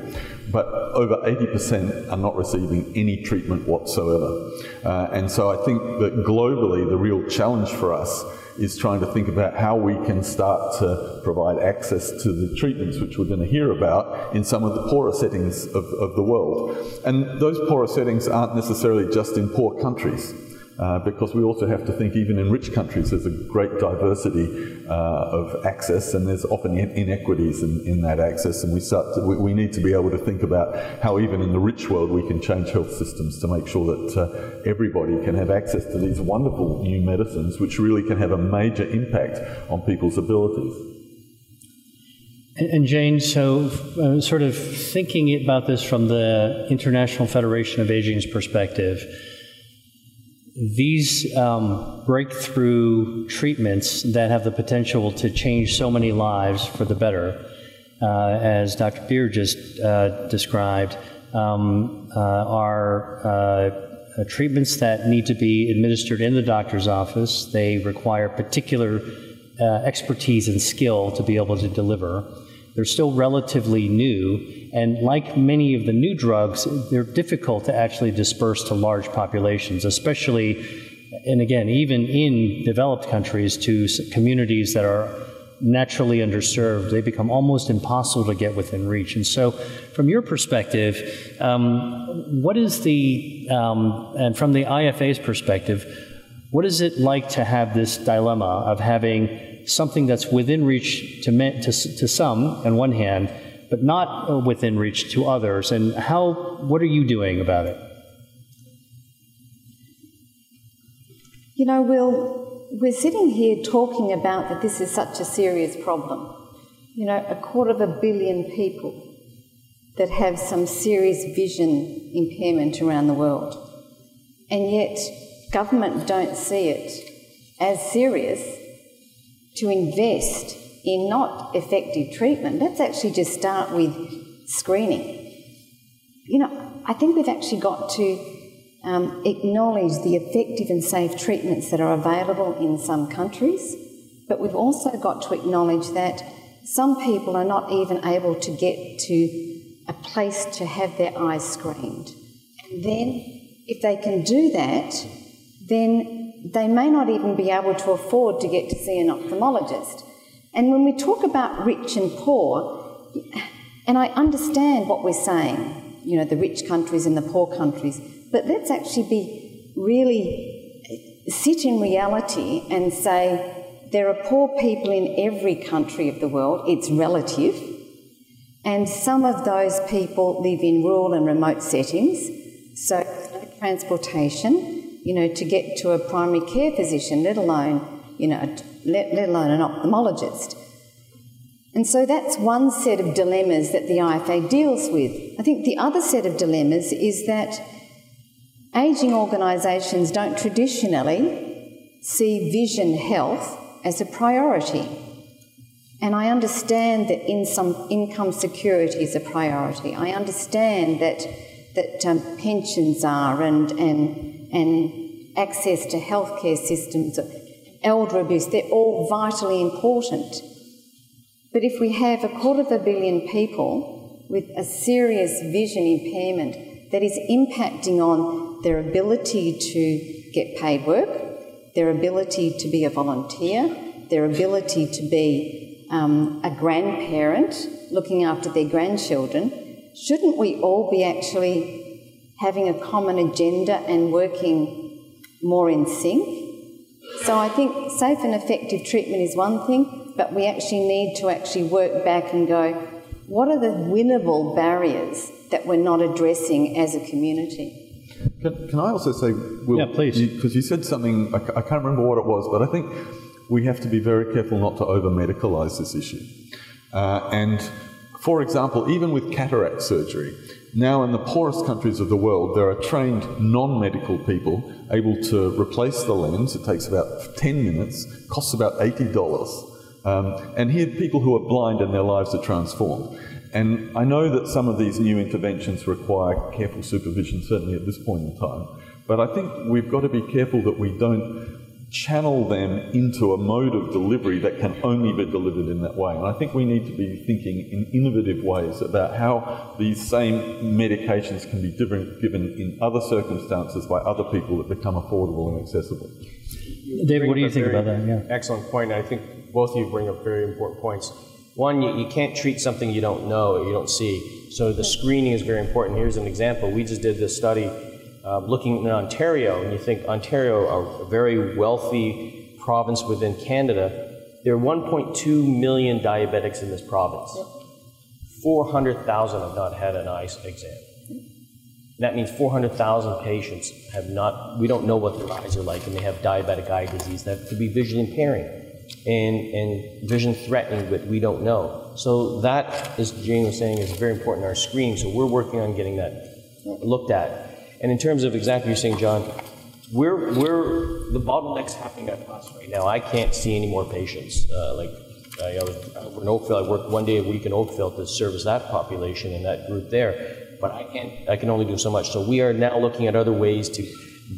Speaker 5: But over 80% are not receiving any treatment whatsoever. Uh, and so I think that globally, the real challenge for us is trying to think about how we can start to provide access to the treatments which we're going to hear about in some of the poorer settings of, of the world. And those poorer settings aren't necessarily just in poor countries. Uh, because we also have to think, even in rich countries, there's a great diversity uh, of access, and there's often inequities in, in that access. And we start to, we, we, need to be able to think about how, even in the rich world, we can change health systems to make sure that uh, everybody can have access to these wonderful new medicines, which really can have a major impact on people's abilities.
Speaker 2: And Jane, so uh, sort of thinking about this from the International Federation of Aging's perspective, these um, breakthrough treatments that have the potential to change so many lives for the better, uh, as Dr. Beard just uh, described, um, uh, are uh, treatments that need to be administered in the doctor's office. They require particular uh, expertise and skill to be able to deliver. They're still relatively new, and like many of the new drugs, they're difficult to actually disperse to large populations, especially, and again, even in developed countries, to communities that are naturally underserved, they become almost impossible to get within reach. And so, from your perspective, um, what is the, um, and from the IFA's perspective, what is it like to have this dilemma of having something that's within reach to, to, to some on one hand, but not uh, within reach to others. And how, what are you doing about it?
Speaker 1: You know, Will, we're sitting here talking about that this is such a serious problem. You know, a quarter of a billion people that have some serious vision impairment around the world. And yet, government don't see it as serious to invest in not effective treatment, let's actually just start with screening. You know, I think we've actually got to um, acknowledge the effective and safe treatments that are available in some countries, but we've also got to acknowledge that some people are not even able to get to a place to have their eyes screened. And then, if they can do that, then they may not even be able to afford to get to see an ophthalmologist. And when we talk about rich and poor, and I understand what we're saying, you know, the rich countries and the poor countries, but let's actually be really sit in reality and say there are poor people in every country of the world, it's relative, and some of those people live in rural and remote settings, so transportation you know, to get to a primary care physician, let alone, you know, let, let alone an ophthalmologist. And so that's one set of dilemmas that the IFA deals with. I think the other set of dilemmas is that ageing organisations don't traditionally see vision health as a priority. And I understand that in some income security is a priority. I understand that that um, pensions are and and and access to healthcare systems, elder abuse, they're all vitally important. But if we have a quarter of a billion people with a serious vision impairment that is impacting on their ability to get paid work, their ability to be a volunteer, their ability to be um, a grandparent looking after their grandchildren, shouldn't we all be actually having a common agenda and working more in sync. So I think safe and effective treatment is one thing, but we actually need to actually work back and go, what are the winnable barriers that we're not addressing as a community?
Speaker 5: Can, can I also say,
Speaker 2: Will, yeah, please,
Speaker 5: because you, you, said something, I, I can't remember what it was, but I think we have to be very careful not to over medicalise this issue. Uh, and for example, even with cataract surgery, now, in the poorest countries of the world, there are trained non medical people able to replace the lens. It takes about 10 minutes, costs about $80. Um, and here, people who are blind and their lives are transformed. And I know that some of these new interventions require careful supervision, certainly at this point in time. But I think we've got to be careful that we don't channel them into a mode of delivery that can only be delivered in that way. And I think we need to be thinking in innovative ways about how these same medications can be given in other circumstances by other people that become affordable and accessible.
Speaker 2: David, what do you think about that? Yeah.
Speaker 3: Excellent point. I think both of you bring up very important points. One, you, you can't treat something you don't know or you don't see. So the screening is very important. Here's an example. We just did this study uh, looking in Ontario, and you think Ontario, a very wealthy province within Canada, there are 1.2 million diabetics in this province. 400,000 have not had an eye exam. That means 400,000 patients have not, we don't know what their eyes are like, and they have diabetic eye disease that could be visually impairing and, and vision threatening, but we don't know. So that, as Jane was saying, is very important in our screening. So we're working on getting that looked at. And in terms of exactly you're saying, John, we're, we're the bottleneck's happening at us right now. I can't see any more patients. Uh, like I, I was in Oakville. I worked one day a week in Oakville to service that population and that group there. But I can't. I can only do so much. So we are now looking at other ways to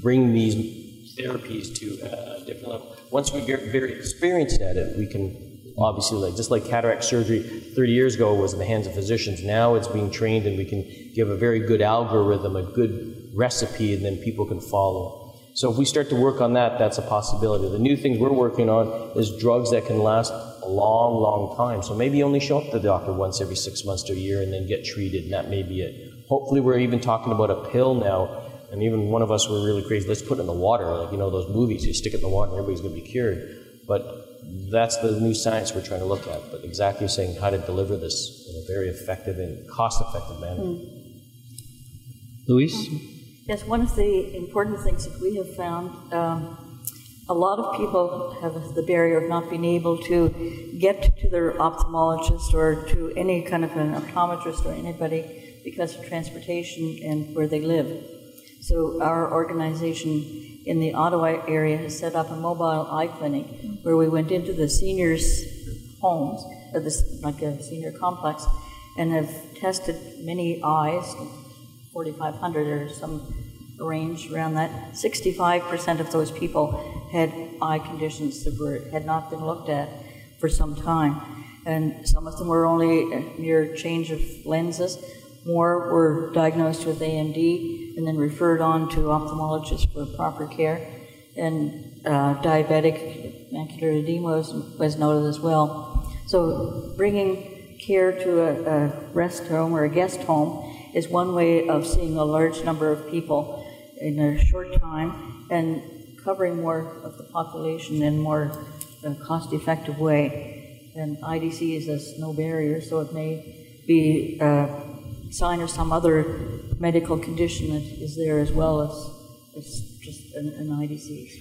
Speaker 3: bring these therapies to a different level. Once we get very experienced at it, we can obviously like just like cataract surgery 30 years ago was in the hands of physicians now it's being trained and we can give a very good algorithm a good recipe and then people can follow so if we start to work on that that's a possibility. The new things we're working on is drugs that can last a long long time. So maybe only show up to the doctor once every six months to a year and then get treated and that may be it. Hopefully we're even talking about a pill now and even one of us were really crazy let's put it in the water like you know those movies you stick it in the water and everybody's going to be cured. But that's the new science we're trying to look at. But exactly saying how to deliver this in a very effective and cost-effective manner. Mm.
Speaker 2: Louise?
Speaker 4: Yes, one of the important things that we have found, um, a lot of people have the barrier of not being able to get to their ophthalmologist or to any kind of an optometrist or anybody because of transportation and where they live. So our organization in the Ottawa area has set up a mobile eye clinic where we went into the seniors' homes, or this like a senior complex, and have tested many eyes, 4,500 or some range around that. 65% of those people had eye conditions that were, had not been looked at for some time. And some of them were only a mere change of lenses. More were diagnosed with AMD and then referred on to ophthalmologists for proper care. And uh, diabetic macular edema was, was noted as well. So bringing care to a, a rest home or a guest home is one way of seeing a large number of people in a short time and covering more of the population in a more uh, cost-effective way. And IDC is a no barrier, so it may be uh, sign of some other medical condition that is there as well as, as just an, an disease.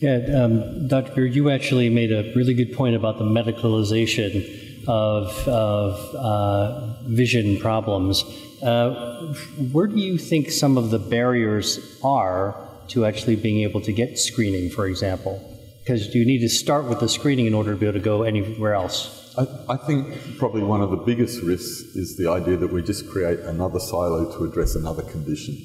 Speaker 2: Yeah, um, Dr. Beard, you actually made a really good point about the medicalization of, of uh, vision problems. Uh, where do you think some of the barriers are to actually being able to get screening, for example? Because you need to start with the screening in order to be able to go anywhere else.
Speaker 5: I, I, think probably one of the biggest risks is the idea that we just create another silo to address another condition.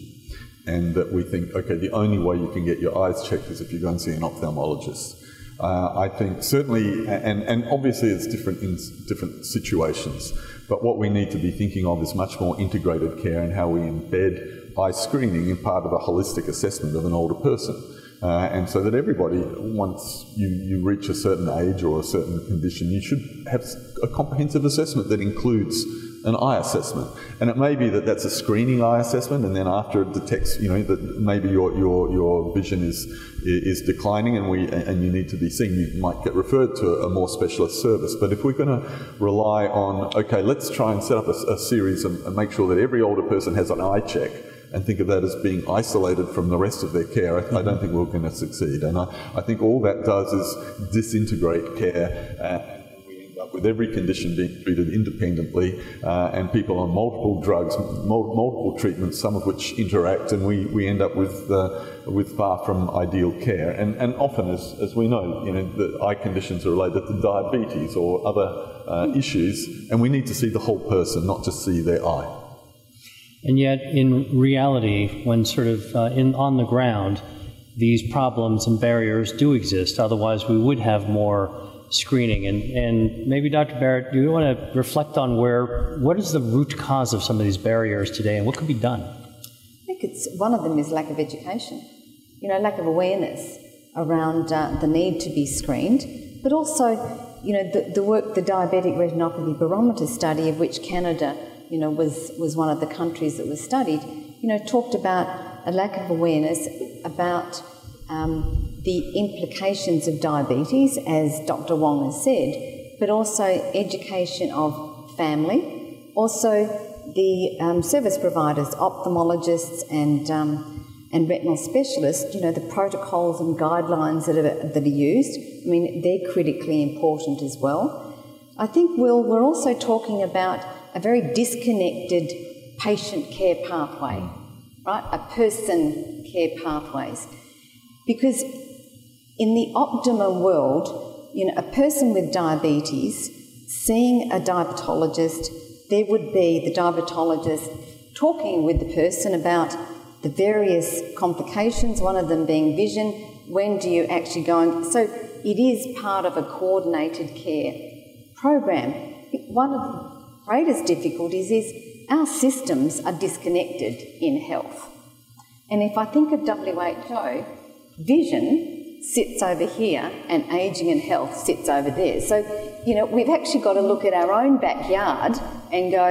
Speaker 5: And that we think, okay, the only way you can get your eyes checked is if you go and see an ophthalmologist. Uh, I think certainly, and, and obviously it's different in different situations, but what we need to be thinking of is much more integrated care and how we embed eye screening in part of a holistic assessment of an older person. Uh, and so that everybody, once you, you reach a certain age or a certain condition, you should have a comprehensive assessment that includes an eye assessment. And it may be that that's a screening eye assessment, and then after it detects, you know, that maybe your, your, your vision is, is declining and, we, and you need to be seen, you might get referred to a more specialist service. But if we're going to rely on, okay, let's try and set up a, a series and, and make sure that every older person has an eye check, and think of that as being isolated from the rest of their care, I, I don't think we're going to succeed. And I, I, think all that does is disintegrate care. Uh, we end up with every condition being treated independently uh, and people on multiple drugs, mul- multiple treatments, some of which interact, and we, we end up with, uh, with far from ideal care. And, and often, as, as we know, you know, the eye conditions are related to diabetes or other uh, issues, and we need to see the whole person, not just see their eye.
Speaker 2: And yet, in reality, when sort of uh, in, on the ground, these problems and barriers do exist. Otherwise, we would have more screening. And, and maybe, Dr. Barratt, do you want to reflect on where, what is the root cause of some of these barriers today and what could be done?
Speaker 1: I think it's one of them is lack of education, you know, lack of awareness around uh, the need to be screened, but also, you know, the, the work, the diabetic retinopathy barometer study, of which Canada you know, was, was one of the countries that was studied, you know, talked about a lack of awareness about um, the implications of diabetes, as Dr. Wong has said, but also education of family, also the um, service providers, ophthalmologists, and um, and retinal specialists, you know, the protocols and guidelines that are, that are used, I mean, they're critically important as well. I think, Will, we're also talking about a very disconnected patient care pathway, right? A person care pathways. Because in the optimum world, you know, a person with diabetes seeing a diabetologist, there would be the diabetologist talking with the person about the various complications, one of them being vision. When do you actually go and so it is part of a coordinated care program. One of the greatest difficulties is our systems are disconnected in health. And if I think of WHO, vision sits over here and aging and health sits over there. So, you know, we've actually got to look at our own backyard and go,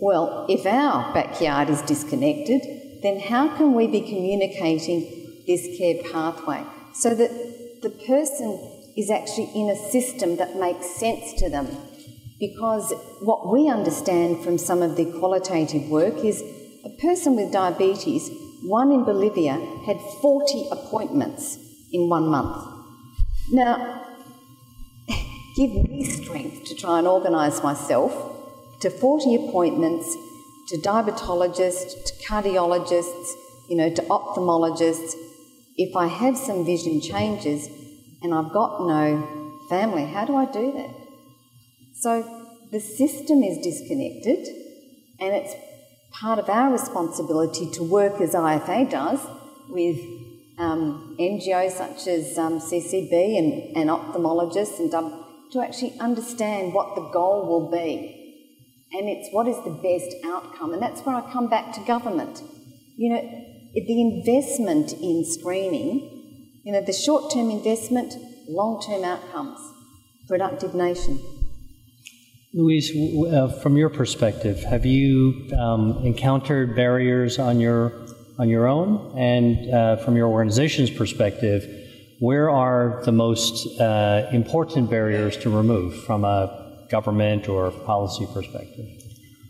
Speaker 1: well, if our backyard is disconnected, then how can we be communicating this care pathway so that the person is actually in a system that makes sense to them? Because what we understand from some of the qualitative work is a person with diabetes, one in Bolivia, had 40 appointments in one month. Now, give me strength to try and organise myself to 40 appointments to diabetologists, to cardiologists, you know, to ophthalmologists. If I have some vision changes and I've got no family, how do I do that? So the system is disconnected, and it's part of our responsibility to work as IFA does with um, NGOs such as um, CCB and, and ophthalmologists and to actually understand what the goal will be and it's what is the best outcome. And that's where I come back to government. You know, the investment in screening, you know, the short term investment, long term outcomes, productive nation.
Speaker 2: Louise, uh, from your perspective, have you um, encountered barriers on your on your own, and uh, from your organization's perspective, where are the most uh, important barriers to remove from a government or policy perspective?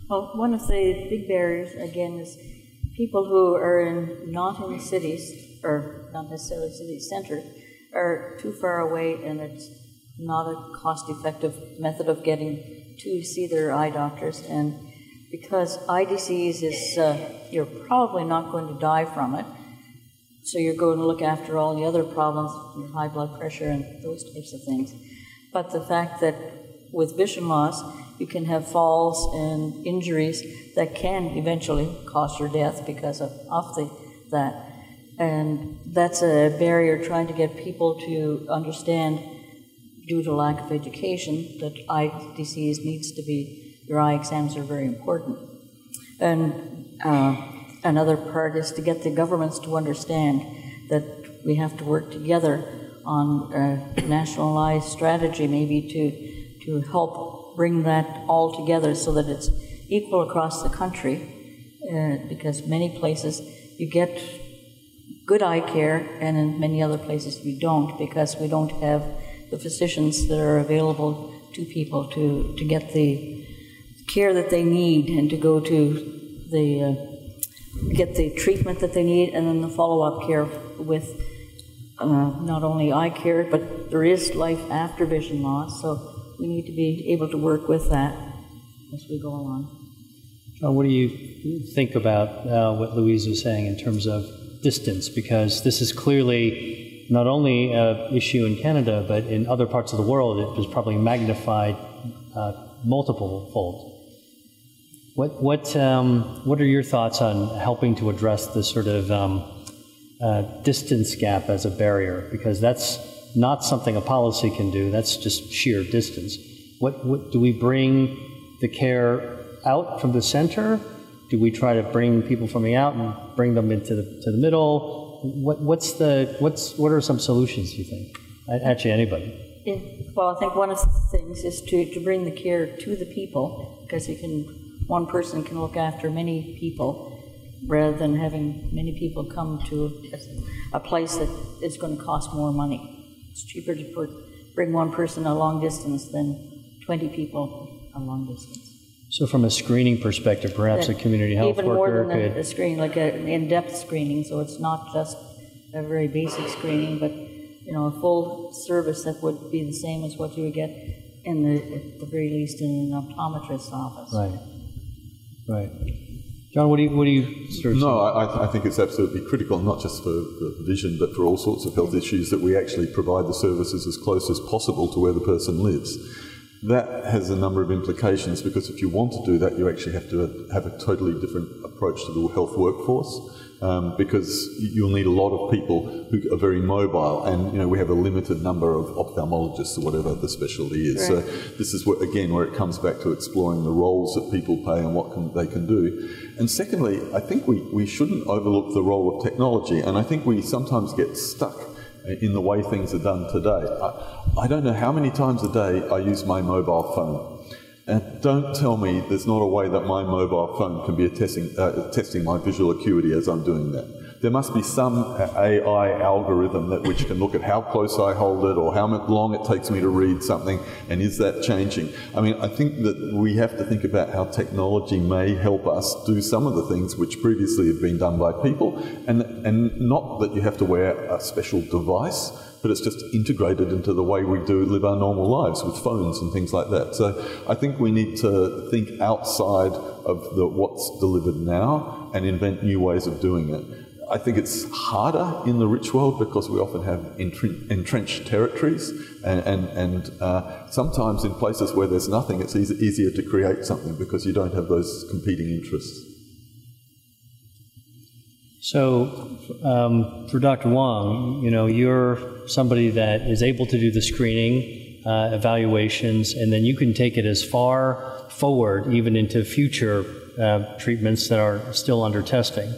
Speaker 4: Well, one of the big barriers, again, is people who are in, not in cities, or not necessarily city centers, are too far away and it's not a cost effective method of getting to see their eye doctors. And because eye disease is, uh, you're probably not going to die from it. So you're going to look after all the other problems, your high blood pressure and those types of things. But the fact that with vision loss, you can have falls and injuries that can eventually cause your death because of, of the, that. And that's a barrier trying to get people to understand, due to lack of education, that eye disease needs to be, your eye exams are very important. And uh, another part is to get the governments to understand that we have to work together on a nationalized strategy, maybe to to help bring that all together so that it's equal across the country. Uh, because many places you get good eye care, and in many other places you don't, because we don't have the physicians that are available to people to, to get the care that they need and to go to the uh, get the treatment that they need, and then the follow-up care with uh, not only eye care, but there is life after vision loss. So we need to be able to work with that as we go along.
Speaker 2: Uh, what do you think about uh, what Louise was saying in terms of distance? Because this is clearly not only an issue in Canada, but in other parts of the world, it was probably magnified uh, multiple fold. What, what, um, what are your thoughts on helping to address this sort of um, uh, distance gap as a barrier? Because that's not something a policy can do. That's just sheer distance. What, what do we bring the care out from the center? Do we try to bring people from the out and bring them into the to the middle? What, what's the what's what are some solutions? Do you think? Actually, anybody.
Speaker 4: well, I think one of the things is to, to bring the care to the people because you can one person can look after many people, rather than having many people come to a, place that is going to cost more money. It's cheaper to bring one person a long distance than 20 people a long distance.
Speaker 2: So, from a screening perspective, perhaps a community health
Speaker 4: Even
Speaker 2: worker
Speaker 4: more than
Speaker 2: could.
Speaker 4: a, a screening, like an in-depth screening, so it's not just a very basic screening, but you know, a full service that would be the same as what you would get in the, at the very least, in an optometrist's office.
Speaker 2: Right. Right. John, what do you, what do you sort of
Speaker 5: No, I, I think it's absolutely critical, not just for, for vision, but for all sorts of health issues, that we actually provide the services as close as possible to where the person lives. That has a number of implications because if you want to do that, you actually have to have a totally different approach to the health workforce. Um, because you'll need a lot of people who are very mobile, and you know we have a limited number of ophthalmologists or whatever the specialty is. So this is where, again where it comes back to exploring the roles that people play and what can, they can do. And secondly, I think we, we shouldn't overlook the role of technology, and I think we sometimes get stuck in the way things are done today. I, I don't know how many times a day I use my mobile phone. And don't tell me there's not a way that my mobile phone can be attesting, uh, testing my visual acuity as I'm doing that. There must be some AI algorithm that which can look at how close I hold it or how long it takes me to read something, and is that changing? I mean, I think that we have to think about how technology may help us do some of the things which previously have been done by people, and, and not that you have to wear a special device, but it's just integrated into the way we do live our normal lives with phones and things like that. So I think we need to think outside of the what's delivered now and invent new ways of doing it. I think it's harder in the rich world because we often have entrenched territories, and, and, and uh, sometimes in places where there's nothing, it's easy, easier to create something because you don't have those competing interests.
Speaker 2: So, um, for Dr. Wong, you know, you're somebody that is able to do the screening, uh, evaluations, and then you can take it as far forward, even into future uh, treatments that are still under testing.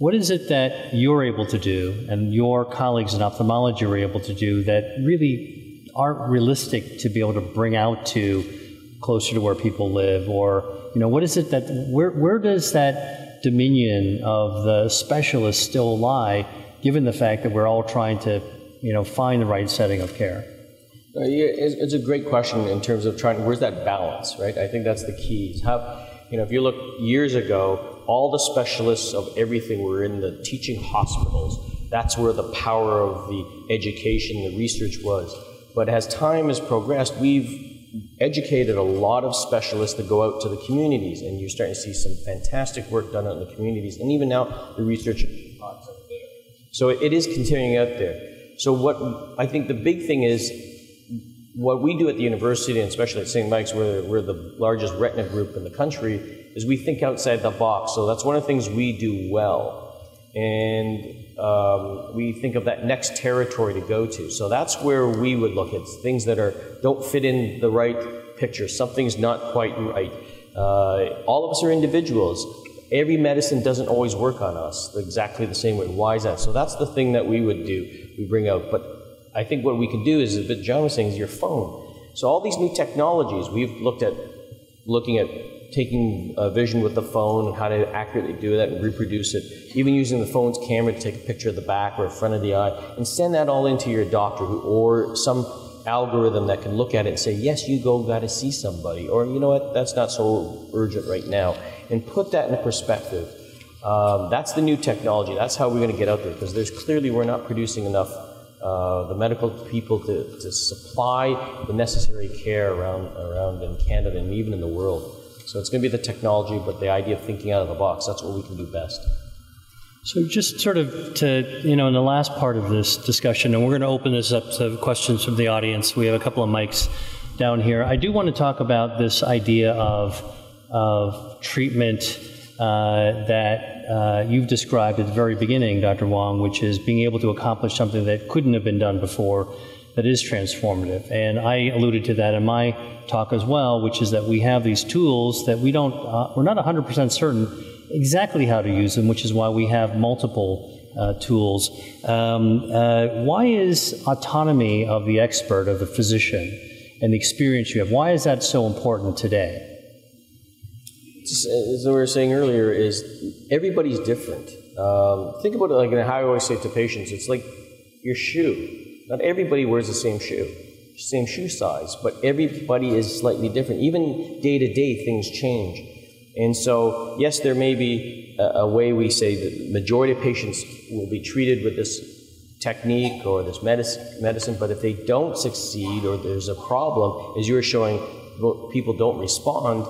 Speaker 2: What is it that you're able to do, and your colleagues in ophthalmology are able to do, that really aren't realistic to be able to bring out to closer to where people live, or you know, what is it that where where does that dominion of the specialist still lie, given the fact that we're all trying to, you know, find the right setting of care?
Speaker 3: Uh, it's a great question in terms of trying. Where's that balance, right? I think that's the key. How, you know, if you look years ago, all the specialists of everything were in the teaching hospitals. That's where the power of the education, the research was. But as time has progressed, we've educated a lot of specialists that go out to the communities, and you're starting to see some fantastic work done out in the communities, and even now the research. So it is continuing out there. So what I think the big thing is, what we do at the university, and especially at St. Mike's, where we're the largest retina group in the country, is we think outside the box. So that's one of the things we do well. And um, we think of that next territory to go to. So that's where we would look at things that are don't fit in the right picture. Something's not quite right. Uh, all of us are individuals. Every medicine doesn't always work on us exactly the same way. Why is that? So that's the thing that we would do. We bring out. But I think what we can do is, what John was saying, is your phone. So all these new technologies, we've looked at looking at taking a vision with the phone and how to accurately do that and reproduce it, even using the phone's camera to take a picture of the back or front of the eye, and send that all into your doctor who, or some algorithm that can look at it and say, yes, you go got to see somebody, or you know what, that's not so urgent right now, and put that in perspective. Um, that's the new technology. That's how we're going to get out there because there's clearly we're not producing enough uh, the medical people to, to supply the necessary care around around in Canada and even in the world. So it's going to be the technology, but the idea of thinking out of the box, that's what we can do best.
Speaker 2: So, just sort of to, you know, in the last part of this discussion, and we're going to open this up to questions from the audience. We have a couple of mics down here. I do want to talk about this idea of, of treatment uh, that uh, you've described at the very beginning, Dr. Wong, which is being able to accomplish something that couldn't have been done before that is transformative. And I alluded to that in my talk as well, which is that we have these tools that we don't, uh, we're not 100% certain exactly how to use them, which is why we have multiple uh, tools. Um, uh, why is autonomy of the expert, of the physician, and the experience you have, why is that so important today?
Speaker 3: Just as we were saying earlier, is everybody's different. Um, think about it like how I always say to patients, it's like your shoe. Not everybody wears the same shoe, same shoe size, but everybody is slightly different. Even day to day, things change. And so, yes, there may be a, a way we say the majority of patients will be treated with this technique or this medicine, medicine, but if they don't succeed or there's a problem, as you were showing, people don't respond,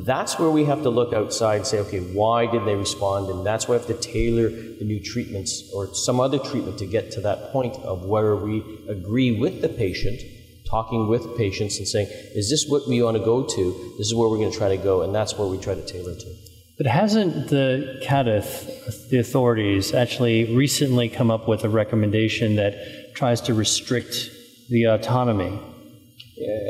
Speaker 3: that's where we have to look outside and say, okay, why did they respond? And that's why we have to tailor the new treatments or some other treatment to get to that point of where we agree with the patient, talking with patients and saying, is this what we want to go to? This is where we're going to try to go, and that's where we try to tailor to.
Speaker 2: But hasn't the CADTH, the authorities, actually recently come up with a recommendation that tries to restrict the autonomy?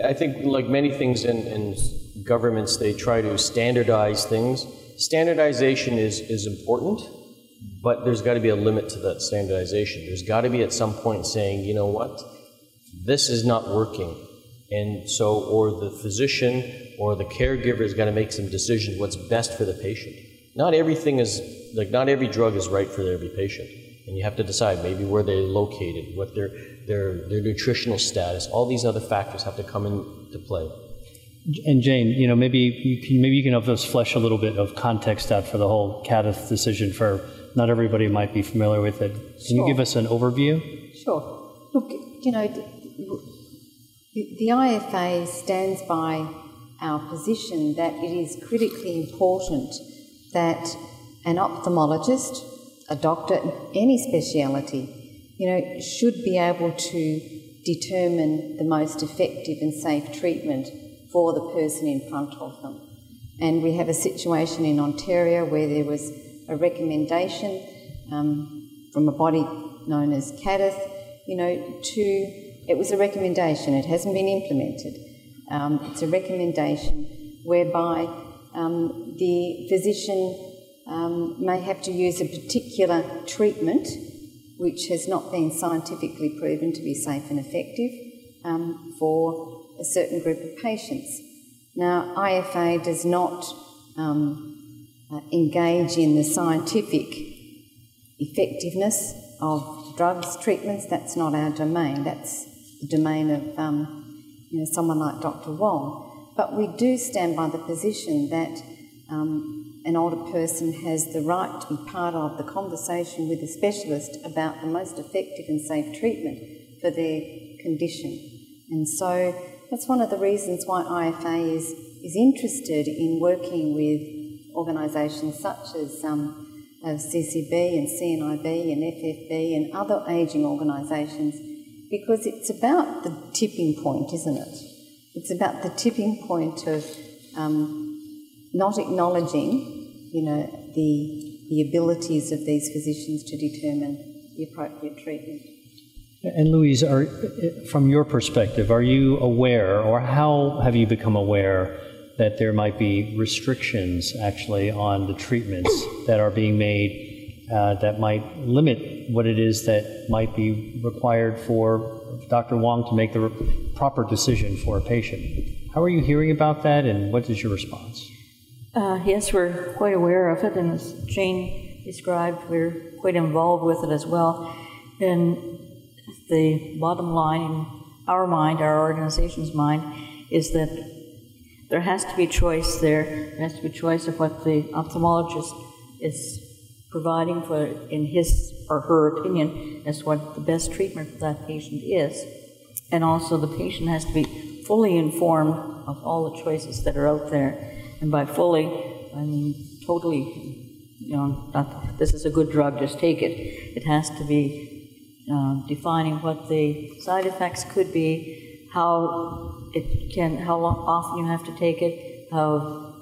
Speaker 3: I think, like many things in, in governments, they try to standardize things. Standardization is, is important, but there's got to be a limit to that standardization. There's got to be at some point saying, you know what, this is not working. And so, or the physician or the caregiver has got to make some decisions what's best for the patient. Not everything is, like, not every drug is right for every patient. And you have to decide maybe where they're located, what their, their, their nutritional status, all these other factors have to come into play.
Speaker 2: And Jane, you know, maybe you can, maybe you can help us flesh a little bit of context out for the whole CADTH decision. For not everybody might be familiar with it. Can sure. you give us an overview?
Speaker 1: Sure. Look, you know, the, the IFA stands by our position that it is critically important that an ophthalmologist, a doctor, any speciality, you know, should be able to determine the most effective and safe treatment for the person in front of them. And we have a situation in Ontario where there was a recommendation um, from a body known as CADTH, you know, to, it was a recommendation, it hasn't been implemented. Um, it's a recommendation whereby um, the physician um, may have to use a particular treatment which has not been scientifically proven to be safe and effective um, for a certain group of patients. Now, IFA does not um, uh, engage in the scientific effectiveness of drugs, treatments. That's not our domain. That's the domain of um, you know, someone like Dr. Wong. But we do stand by the position that um, an older person has the right to be part of the conversation with a specialist about the most effective and safe treatment for their condition. And so that's one of the reasons why IFA is, is interested in working with organisations such as um, CCB and CNIB and FFB and other ageing organisations because it's about the tipping point, isn't it? It's about the tipping point of um, not acknowledging, you know, the, the abilities of these physicians to determine the appropriate treatment.
Speaker 2: And Louise, are, from your perspective, are you aware, or how have you become aware that there might be restrictions actually on the treatments that are being made uh, that might limit what it is that might be required for Dr. Wong to make the proper decision for a patient? How are you hearing about that, and what is your response?
Speaker 4: Uh, yes, we're quite aware of it, and as Jane described, we're quite involved with it as well. And the bottom line in our mind, our organization's mind, is that there has to be choice there. There has to be choice of what the ophthalmologist is providing for, in his or her opinion, as what the best treatment for that patient is. And also, the patient has to be fully informed of all the choices that are out there. And by fully, I mean totally, you know, not, this is a good drug, just take it. It has to be uh, defining what the side effects could be, how it can, how long, often you have to take it, how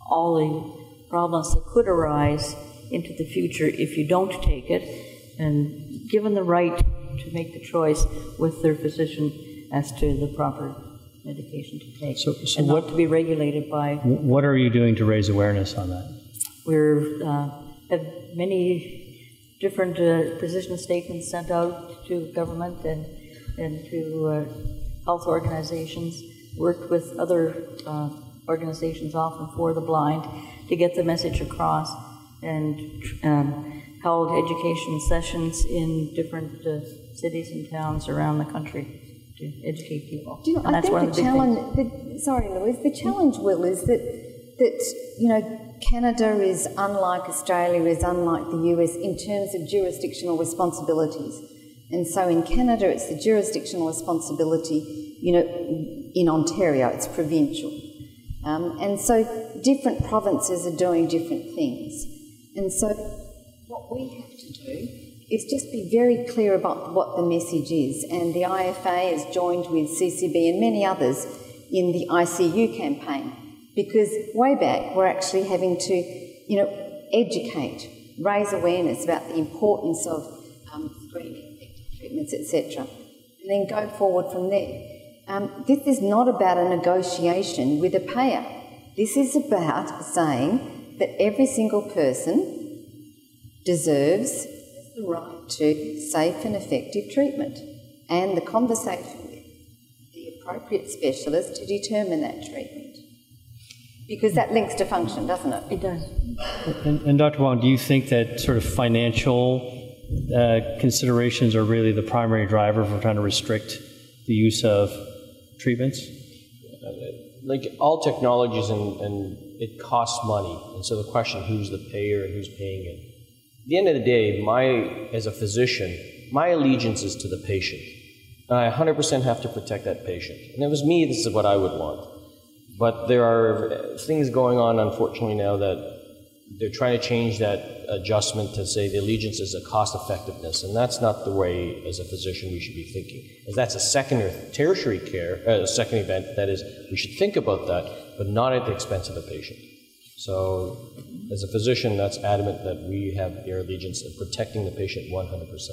Speaker 4: all the problems that could arise into the future if you don't take it, and given the right to make the choice with their physician as to the proper medication to take, so, so and what, not to be regulated by.
Speaker 2: What are you doing to raise awareness on that?
Speaker 4: We're uh, have many different uh, position statements sent out to government and, and to uh, health organizations, worked with other uh, organizations, often for the blind, to get the message across and um, held education sessions in different uh, cities and towns around the country to educate people.
Speaker 1: Do you know,
Speaker 4: and
Speaker 1: I think the
Speaker 4: the
Speaker 1: challenge, the, sorry, Louise, the challenge, Will, is that, that, you know, Canada is unlike Australia, is unlike the US in terms of jurisdictional responsibilities. And so in Canada, it's the jurisdictional responsibility, you know, in Ontario, it's provincial. Um, and so different provinces are doing different things. And so what we have to do is just be very clear about what the message is. And the IFA has joined with CCB and many others in the ICU campaign because way back we're actually having to, you know, educate, raise awareness about the importance of um, screening, treatments, etc., and then go forward from there. Um, this is not about a negotiation with a payer. This is about saying that every single person deserves the right to safe and effective treatment and the conversation with the appropriate specialist to determine that treatment. Because that links to function, doesn't it?
Speaker 4: It does.
Speaker 2: And, and Dr. Wong, do you think that sort of financial uh, considerations are really the primary driver for trying to restrict the use of treatments?
Speaker 3: Like all technologies, and, and it costs money. And so the question, who's the payer and who's paying it? At the end of the day, my, as a physician, my allegiance is to the patient. I 100% have to protect that patient. And if it was me, this is what I would want. But there are things going on, unfortunately, now that they're trying to change that adjustment to say the allegiance is a cost effectiveness, and that's not the way, as a physician, we should be thinking. As that's a second or tertiary care, uh, a second event, that is, we should think about that, but not at the expense of the patient. So, as a physician, that's adamant that we have our allegiance in protecting the patient 100%.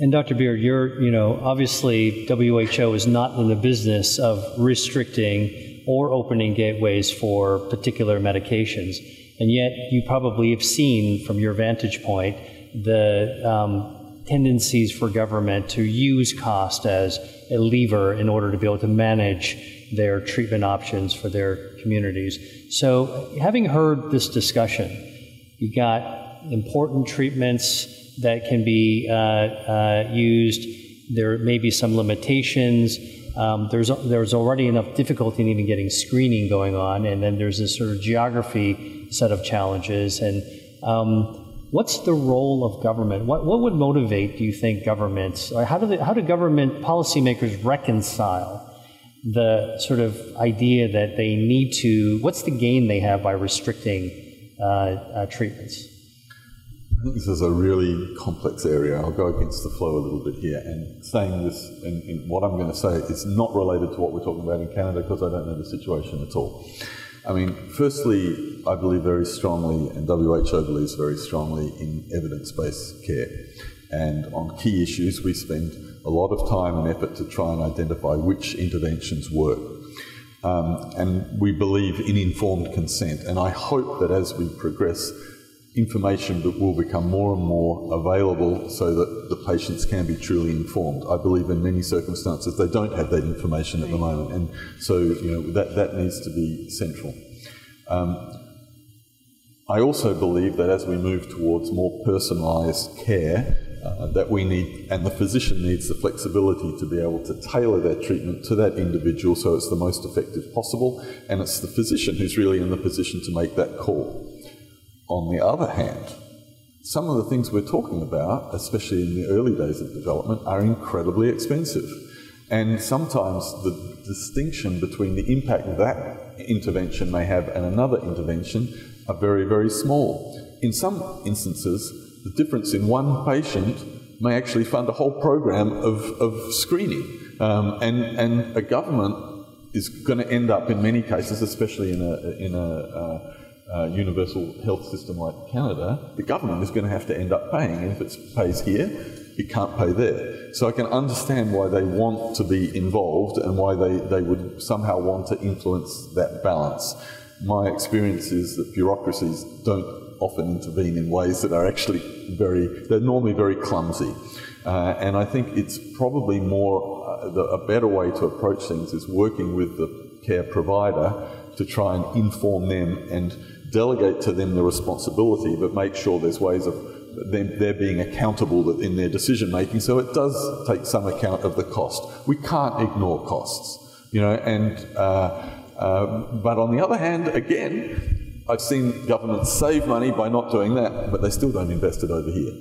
Speaker 2: And Dr. Beard, you're, you know, obviously WHO is not in the business of restricting or opening gateways for particular medications. And yet, you probably have seen from your vantage point the um, tendencies for government to use cost as a lever in order to be able to manage their treatment options for their communities. So, having heard this discussion, you got important treatments that can be uh, uh, used. There may be some limitations. Um, there's there's already enough difficulty in even getting screening going on, and then there's this sort of geography set of challenges. And um, what's the role of government? What what would motivate, do you think, governments? Or how do they, how do government policymakers reconcile the sort of idea that they need to? What's the gain they have by restricting uh, uh, treatments?
Speaker 5: I think this is a really complex area. I'll go against the flow a little bit here. And saying this, and, and what I'm going to say is not related to what we're talking about in Canada because I don't know the situation at all. I mean, firstly, I believe very strongly, and WHO believes very strongly in evidence based care. And on key issues, we spend a lot of time and effort to try and identify which interventions work. Um, and we believe in informed consent. And I hope that as we progress, information that will become more and more available so that the patients can be truly informed. I believe in many circumstances they don't have that information at the moment, and so you know that that needs to be central. Um, I also believe that as we move towards more personalised care, uh, that we need, and the physician needs the flexibility to be able to tailor their treatment to that individual so it's the most effective possible, and it's the physician who's really in the position to make that call. On the other hand, some of the things we're talking about, especially in the early days of development, are incredibly expensive. And sometimes the distinction between the impact that intervention may have and another intervention are very, very small. In some instances, the difference in one patient may actually fund a whole program of, of screening. Um, and, and a government is going to end up, in many cases, especially in a, in a uh, uh, universal health system like Canada, the government is going to have to end up paying. And if it pays here, it can't pay there. So I can understand why they want to be involved and why they, they would somehow want to influence that balance. My experience is that bureaucracies don't often intervene in ways that are actually very, they're normally very clumsy. Uh, and I think it's probably more, uh, the, a better way to approach things is working with the care provider to try and inform them and delegate to them the responsibility, but make sure there's ways of them they're being accountable in their decision making. So it does take some account of the cost. We can't ignore costs, you know. And uh, uh, but on the other hand, again, I've seen governments save money by not doing that, but they still don't invest it over here.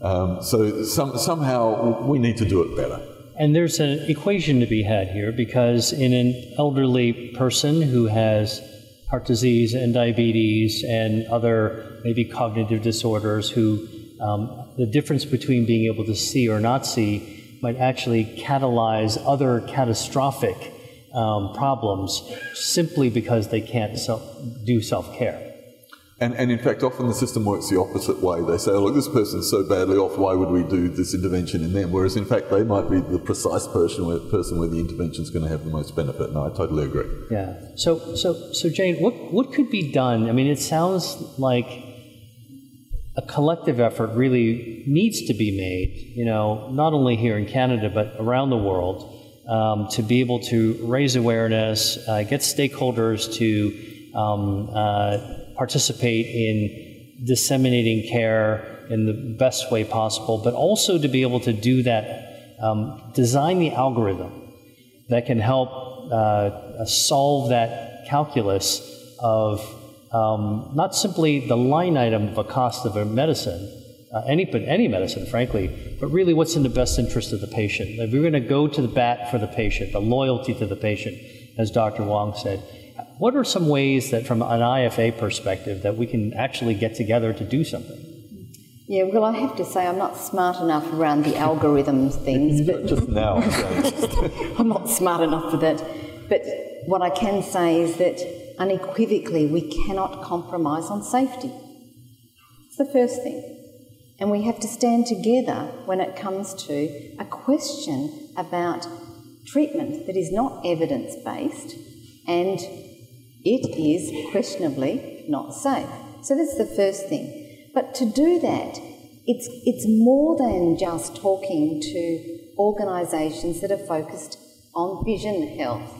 Speaker 5: Um, so some, somehow we need to do it better.
Speaker 2: And there's an equation to be had here because in an elderly person who has heart disease and diabetes and other maybe cognitive disorders who um, the difference between being able to see or not see might actually catalyze other catastrophic um, problems simply because they can't self, do self care.
Speaker 5: And, and in fact, often the system works the opposite way. They say, oh, look, this person's so badly off, why would we do this intervention in them? Whereas in fact, they might be the precise person where, person where the intervention is going to have the most benefit. No, I totally agree.
Speaker 2: Yeah. So, so, so Jane, what, what could be done? I mean, it sounds like a collective effort really needs to be made, you know, not only here in Canada, but around the world. Um, to be able to raise awareness, uh, get stakeholders to um, uh, participate in disseminating care in the best way possible, but also to be able to do that, um, design the algorithm that can help uh, solve that calculus of um, not simply the line item of a cost of a medicine, uh, any, any medicine, frankly, but really what's in the best interest of the patient. If we're going to go to the bat for the patient, the loyalty to the patient, as Dr. Wong said, what are some ways that, from an IFA perspective, that we can actually get together to do something?
Speaker 1: Yeah, well, I have to say I'm not smart enough around the algorithms things.
Speaker 5: but just now.
Speaker 1: I'm not smart enough for that. But what I can say is that unequivocally we cannot compromise on safety. It's the first thing. And we have to stand together when it comes to a question about treatment that is not evidence based and it is questionably not safe. So that's the first thing. But to do that, it's, it's more than just talking to organisations that are focused on vision health.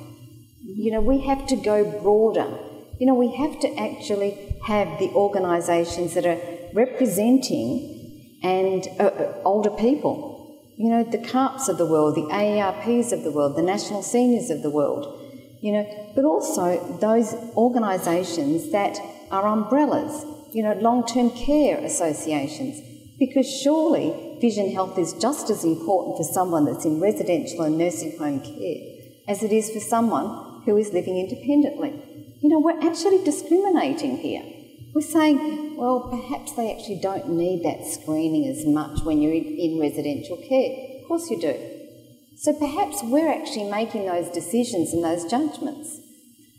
Speaker 1: You know, we have to go broader. You know, we have to actually have the organisations that are representing and uh, uh older people. You know, the CARPs of the world, the AARPs of the world, the National Seniors of the world you know, but also those organisations that are umbrellas, you know, long-term care associations, because surely vision health is just as important for someone that's in residential and nursing home care as it is for someone who is living independently. You know, we're actually discriminating here. We're saying, well, perhaps they actually don't need that screening as much when you're in, in residential care. Of course you do. So perhaps we're actually making those decisions and those judgments.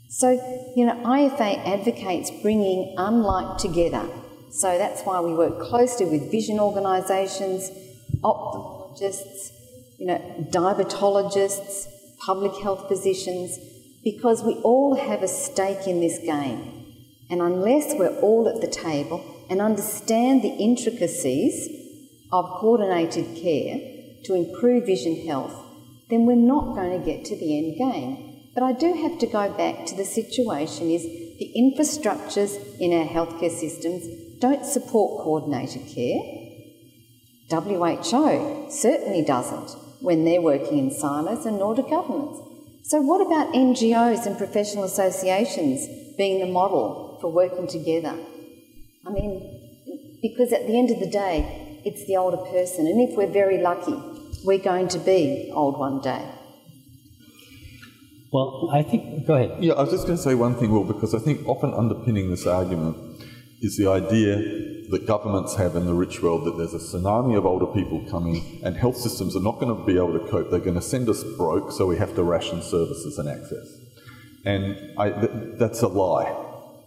Speaker 1: So, you know, IFA advocates bringing unlike together. So that's why we work closely with vision organisations, ophthalmologists, you know, diabetologists, public health physicians, because we all have a stake in this game. And unless we're all at the table and understand the intricacies of coordinated care to improve vision health, then we're not going to get to the end game. But I do have to go back to the situation is the infrastructures in our healthcare systems don't support coordinated care. WHO certainly doesn't when they're working in silos and nor do governments. So what about NGOs and professional associations being the model for working together? I mean, because at the end of the day, it's the older person, and if we're very lucky, we're going to be old one day.
Speaker 2: Well, I think, go ahead.
Speaker 5: Yeah, I was just going to say one thing, Will, because I think often underpinning this argument is the idea that governments have in the rich world that there's a tsunami of older people coming and health systems are not going to be able to cope. They're going to send us broke, so we have to ration services and access. And I, th- that's a lie.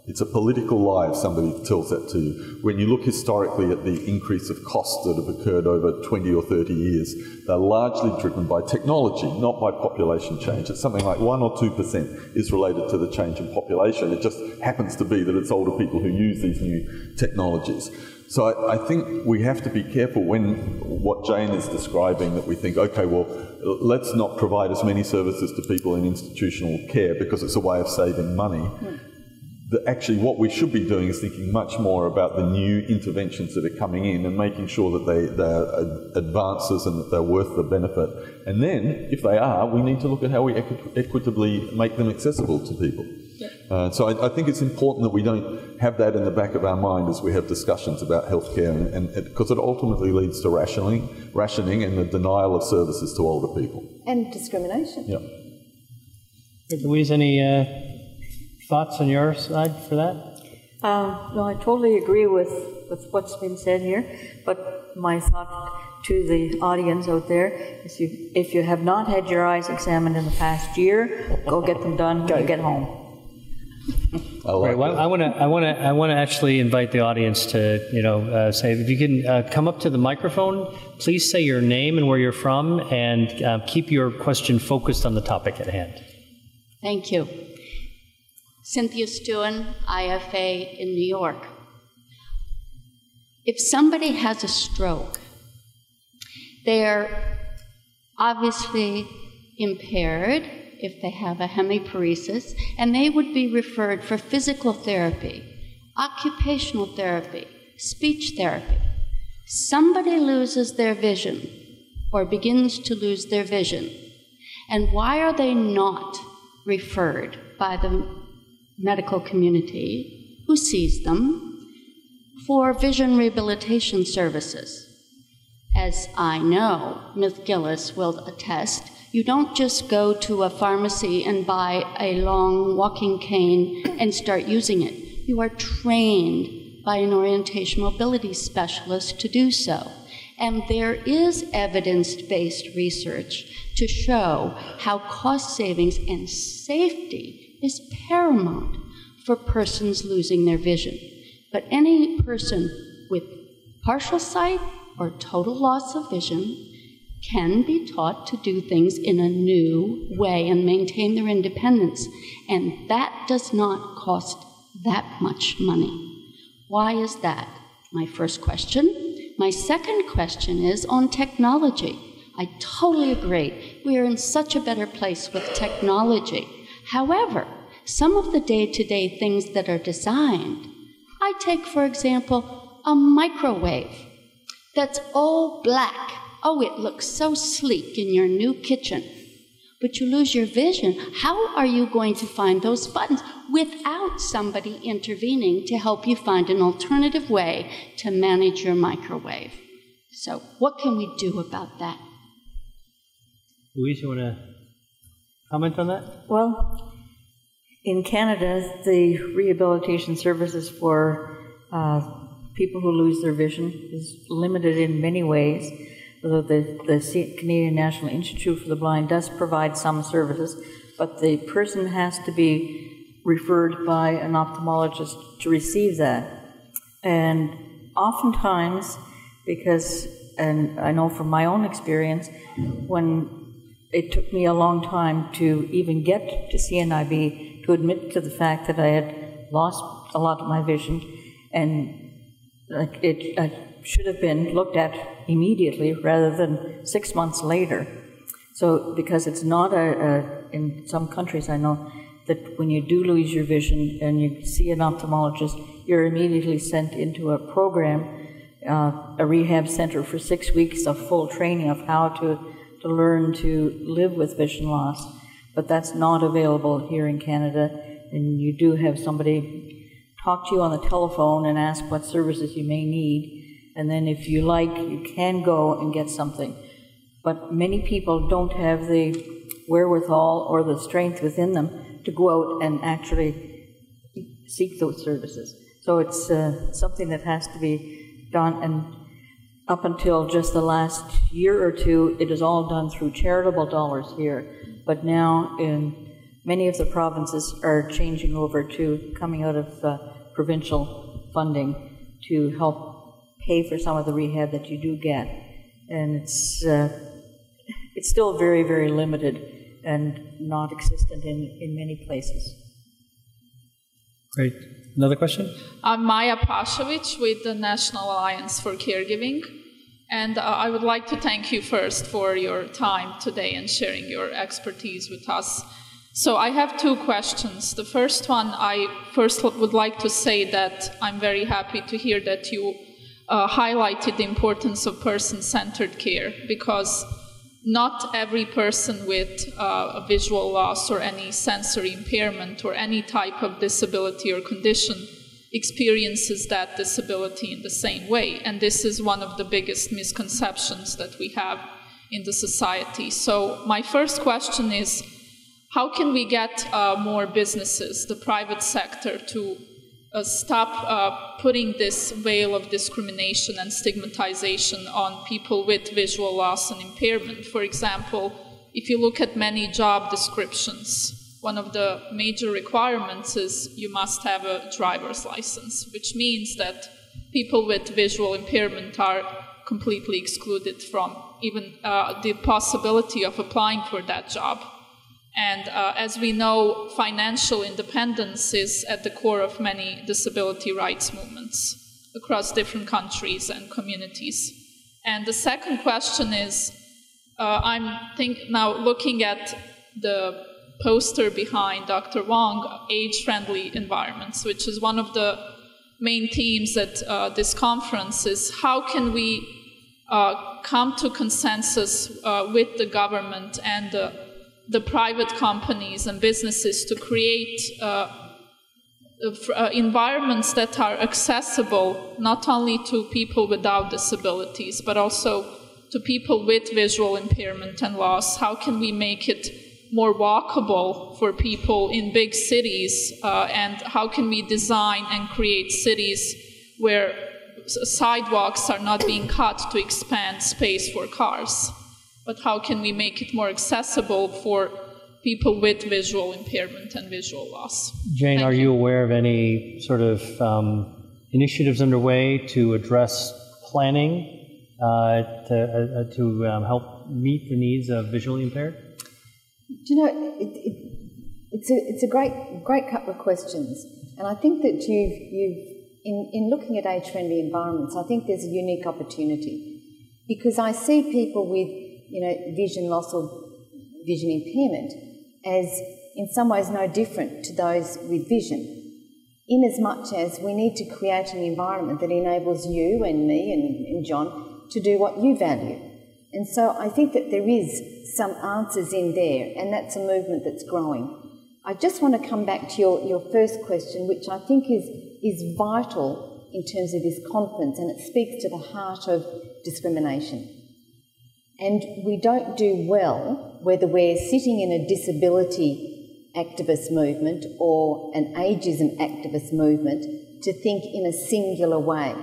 Speaker 5: It's a political lie if somebody tells that to you. When you look historically at the increase of costs that have occurred over 20 or 30 years, they're largely driven by technology, not by population change. It's something like 1 or 2% is related to the change in population. It just happens to be that it's older people who use these new technologies. So I, I, think we have to be careful when what Jane is describing that we think, okay, well, let's not provide as many services to people in institutional care because it's a way of saving money. Mm. The, actually, what we should be doing is thinking much more about the new interventions that are coming in and making sure that they, they are advances and that they're worth the benefit. And then, if they are, we need to look at how we equi- equitably make them accessible to people. Uh, so I, I, think it's important that we don't have that in the back of our mind as we have discussions about healthcare, and because it, it, ultimately leads to rationing, rationing, and the denial of services to older people
Speaker 1: and discrimination.
Speaker 5: Yeah.
Speaker 2: Louise, any uh, thoughts on your side for that?
Speaker 4: Um, no, I totally agree with, with what's been said here, but my thought to the audience out there is you, if you have not had your eyes examined in the past year, go get them done when you get home.
Speaker 2: I, like right, well, I want to I want to I want to actually invite the audience to you know uh, say if you can uh, come up to the microphone, please say your name and where you're from, and uh, keep your question focused on the topic at hand.
Speaker 6: Thank you, Cynthia Stuen, IFA in New York. If somebody has a stroke, they're obviously impaired if they have a hemiparesis, and they would be referred for physical therapy, occupational therapy, speech therapy. Somebody loses their vision or begins to lose their vision. And why are they not referred by the medical community who sees them for vision rehabilitation services? As I know, Ms. Gillis will attest, you don't just go to a pharmacy and buy a long walking cane and start using it. You are trained by an orientation mobility specialist to do so. And there is evidence based research to show how cost savings and safety is paramount for persons losing their vision. But any person with partial sight or total loss of vision can be taught to do things in a new way and maintain their independence. And that does not cost that much money. Why is that? My first question. My second question is on technology. I totally agree. We are in such a better place with technology. However, some of the day to day things that are designed, I take, for example, a microwave that's all black Oh, it looks so sleek in your new kitchen. But you lose your vision. How are you going to find those buttons without somebody intervening to help you find an alternative way to manage your microwave? So, what can we do about that?
Speaker 2: Louise, you want to comment on that?
Speaker 4: Well, in Canada, the rehabilitation services for uh, people who lose their vision is limited in many ways although the, the Canadian National Institute for the Blind does provide some services, but the person has to be referred by an ophthalmologist to receive that. And oftentimes, because, and I know from my own experience, when it took me a long time to even get to CNIB to admit to the fact that I had lost a lot of my vision, and like it, I should have been looked at immediately rather than six months later. So, because it's not a, a, in some countries I know that when you do lose your vision and you see an ophthalmologist, you're immediately sent into a program, uh, a rehab center for six weeks of full training of how to, to learn to live with vision loss. But that's not available here in Canada, and you do have somebody talk to you on the telephone and ask what services you may need and then if you like, you can go and get something. But many people don't have the wherewithal or the strength within them to go out and actually seek those services. So it's uh, something that has to be done, and up until just the last year or two, it is all done through charitable dollars here. But now, in many of the provinces, are changing over to coming out of uh, provincial funding to help pay for some of the rehab that you do get. And it's, uh, it's still very, very limited and not existent in, in many places.
Speaker 2: Great. Another question?
Speaker 7: I'm Maya Pashovich with the National Alliance for Caregiving. And uh, I would like to thank you first for your time today and sharing your expertise with us. So I have two questions. The first one, I first would like to say that I'm very happy to hear that you uh, highlighted the importance of person-centered care because not every person with uh, a visual loss or any sensory impairment or any type of disability or condition experiences that disability in the same way. And this is one of the biggest misconceptions that we have in the society. So, my first question is how can we get uh, more businesses, the private sector, to uh, stop uh, putting this veil of discrimination and stigmatization on people with visual loss and impairment? For example, if you look at many job descriptions, one of the major requirements is you must have a driver's license, which means that people with visual impairment are completely excluded from even uh, the possibility of applying for that job. And uh, as we know, financial independence is at the core of many disability rights movements across different countries and communities. And the second question is uh, I'm think now looking at the poster behind Dr. Wong, age friendly environments, which is one of the main themes at uh, this conference is how can we uh, come to consensus uh, with the government and the private companies and businesses to create uh, uh, environments that are accessible not only to people without disabilities but also to people with visual impairment and loss how can we make it more walkable for people in big cities, uh, and how can we design and create cities where sidewalks are not being cut to expand space for cars, but how can we make it more accessible for people with visual impairment and visual loss?
Speaker 2: Jane,
Speaker 7: Thank
Speaker 2: are you. aware of any sort of um, initiatives underway to address planning uh, to, uh, to um, help meet the needs of visually impaired?
Speaker 1: Do you know, it, it, it's, a, it's a great, great couple of questions. And I think that you've, you've in, in looking at age friendly environments, I think there's a unique opportunity because I see people with, you know, vision loss or vision impairment as in some ways no different to those with vision. In as much as we need to create an environment that enables you and me and, and John to do what you value. And so I think that there is some answers in there, and that's a movement that's growing. I just want to come back to your, your first question, which I think is, is vital in terms of this conference, and it speaks to the heart of discrimination. And we don't do well whether we're sitting in a disability activist movement or an ageism activist movement to think in a singular way.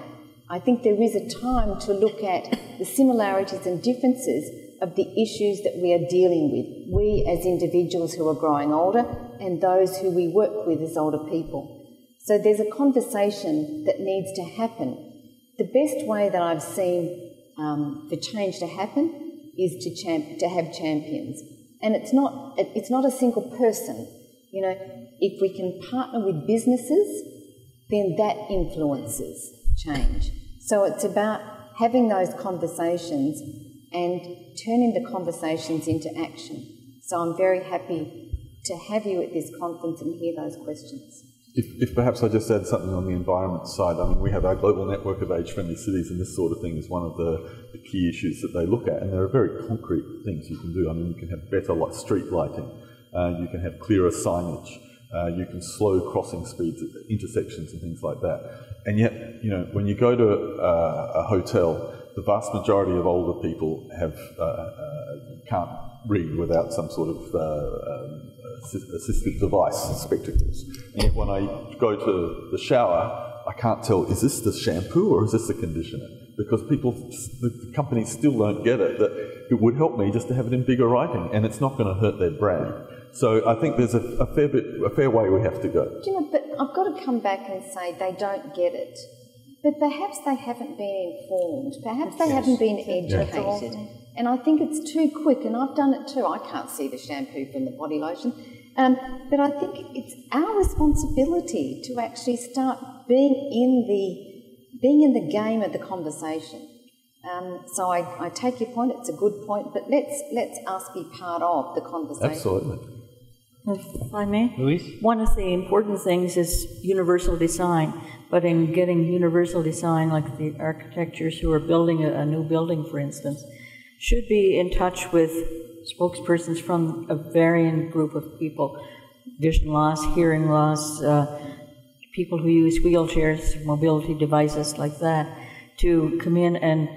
Speaker 1: I think there is a time to look at the similarities and differences of the issues that we are dealing with, we as individuals who are growing older and those who we work with as older people. So there's a conversation that needs to happen. The best way that I've seen um, for change to happen is to, champ- to have champions. And it's not, it's not a single person. You know, if we can partner with businesses, then that influences change. So it's about having those conversations and turning the conversations into action. So I'm very happy to have you at this conference and hear those questions.
Speaker 5: If, if, perhaps I just add something on the environment side, I mean, we have our global network of age friendly cities, and this sort of thing is one of the, the, key issues that they look at. And there are very concrete things you can do. I mean, you can have better light, street lighting, uh, you can have clearer signage, uh, you can slow crossing speeds at intersections and things like that. And yet, you know, when you go to a, a hotel, the vast majority of older people have uh, uh, can't read without some sort of uh, um, assistive device, spectacles. And yet, when I go to the shower, I can't tell is this the shampoo or is this the conditioner? Because people, the companies still don't get it that it would help me just to have it in bigger writing, and it's not going to hurt their brand. So I think there's a, a, fair bit, a fair way we have to go.
Speaker 1: Do you know, but I've got to come back and say they don't get it. But perhaps they haven't been informed. Perhaps they yes. haven't been educated. And I think it's too quick, and I've done it too. I can't see the shampoo from the body lotion. Um, but I think it's our responsibility to actually start being in the being in the game of the conversation. Um, so I, I take your point; it's a good point. But let's let's us be part of the conversation.
Speaker 5: Absolutely.
Speaker 4: If I may?
Speaker 2: Louise?
Speaker 4: One of the important things is universal design, but in getting universal design, like the architects who are building a, a new building, for instance, should be in touch with spokespersons from a varying group of people vision loss, hearing loss, uh, people who use wheelchairs, mobility devices like that, to come in and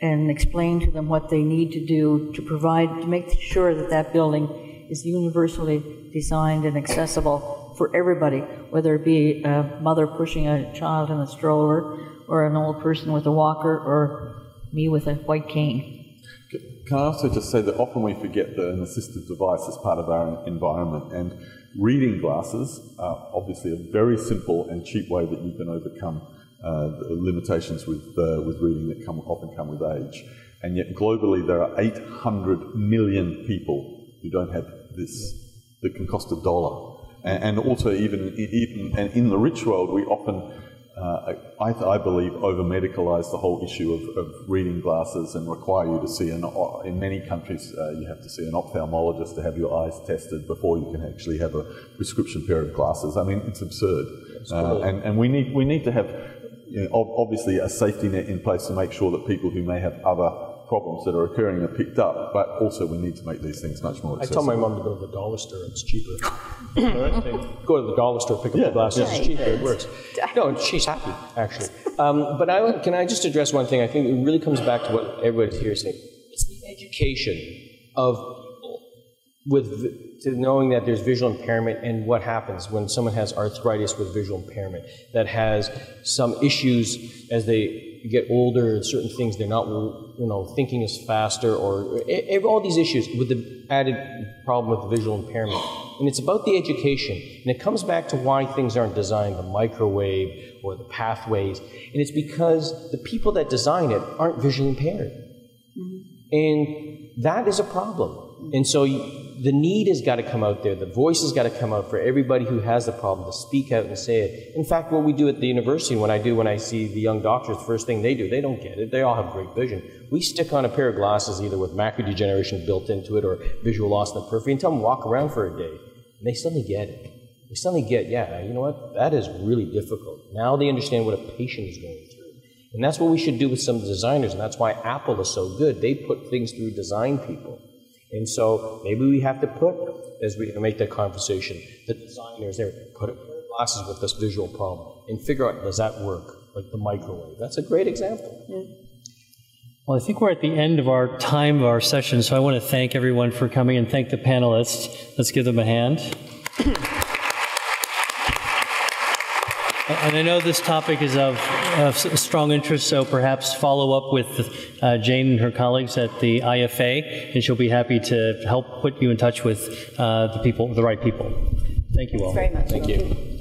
Speaker 4: and explain to them what they need to do to provide to make sure that that building is universally designed and accessible for everybody, whether it be a mother pushing a child in a stroller, or an old person with a walker, or me with a white cane.
Speaker 5: Can I also just say that often we forget that an assistive device is part of our environment, and reading glasses are obviously a very simple and cheap way that you can overcome uh, limitations with, uh, with reading that come, often come with age. And yet, globally, there are 800 million people who don't have this that can cost a dollar. And, and also, even, even and in the rich world, we often uh, I, I, believe, over medicalise the whole issue of, of, reading glasses and require you to see an. In many countries, uh, you have to see an ophthalmologist to have your eyes tested before you can actually have a prescription pair of glasses. I mean, it's absurd. Uh, and, and we need we need to have you know, obviously a safety net in place to make sure that people who may have other problems that are occurring are picked up, but also we need to make these things much more accessible.
Speaker 3: I tell my mom to go to the dollar store, it's cheaper. go to the dollar store, pick up
Speaker 5: Yeah,
Speaker 3: the glasses,
Speaker 5: yeah.
Speaker 3: it's cheaper, it works. No, she's happy, actually. Um, but I, can I just address one thing? I think it really comes back to what everybody here is saying. It's the education of people with to knowing that there's visual impairment and what happens when someone has arthritis with visual impairment that has some issues as they get older and certain things they're not you know thinking as faster or e- all these issues with the added problem with visual impairment. And it's about the education. And it comes back to why things aren't designed the microwave or the pathways. And it's because the people that design it aren't visually impaired. Mm-hmm. And that is a problem. And so you, the need has got to come out there. The voice has got to come out for everybody who has the problem to speak out and say it. In fact, what we do at the university, when I do, when I see the young doctors, first thing they do, they don't get it. They all have great vision. We stick on a pair of glasses either with macular degeneration built into it or visual loss in the periphery and tell them walk around for a day. And they suddenly get it. They suddenly get, yeah, you know what? That is really difficult. Now they understand what a patient is going through. And that's what we should do with some designers, and that's why Apple is so good. They put things through design people. And so maybe we have to put, as we make that conversation, the designers there, put a pair of glasses with this visual problem and figure out does that work? Like the microwave. That's a great example. Mm-hmm.
Speaker 2: Well, I think we're at the end of our time of our session, so I want to thank everyone for coming and thank the panelists. Let's give them a hand. And I know this topic is of, of strong interest, so perhaps follow up with uh, Jane and her colleagues at the IFA, and she'll be happy to help put you in touch with uh, the people, the right people. Thank you all.
Speaker 1: Very much.
Speaker 3: Thank you.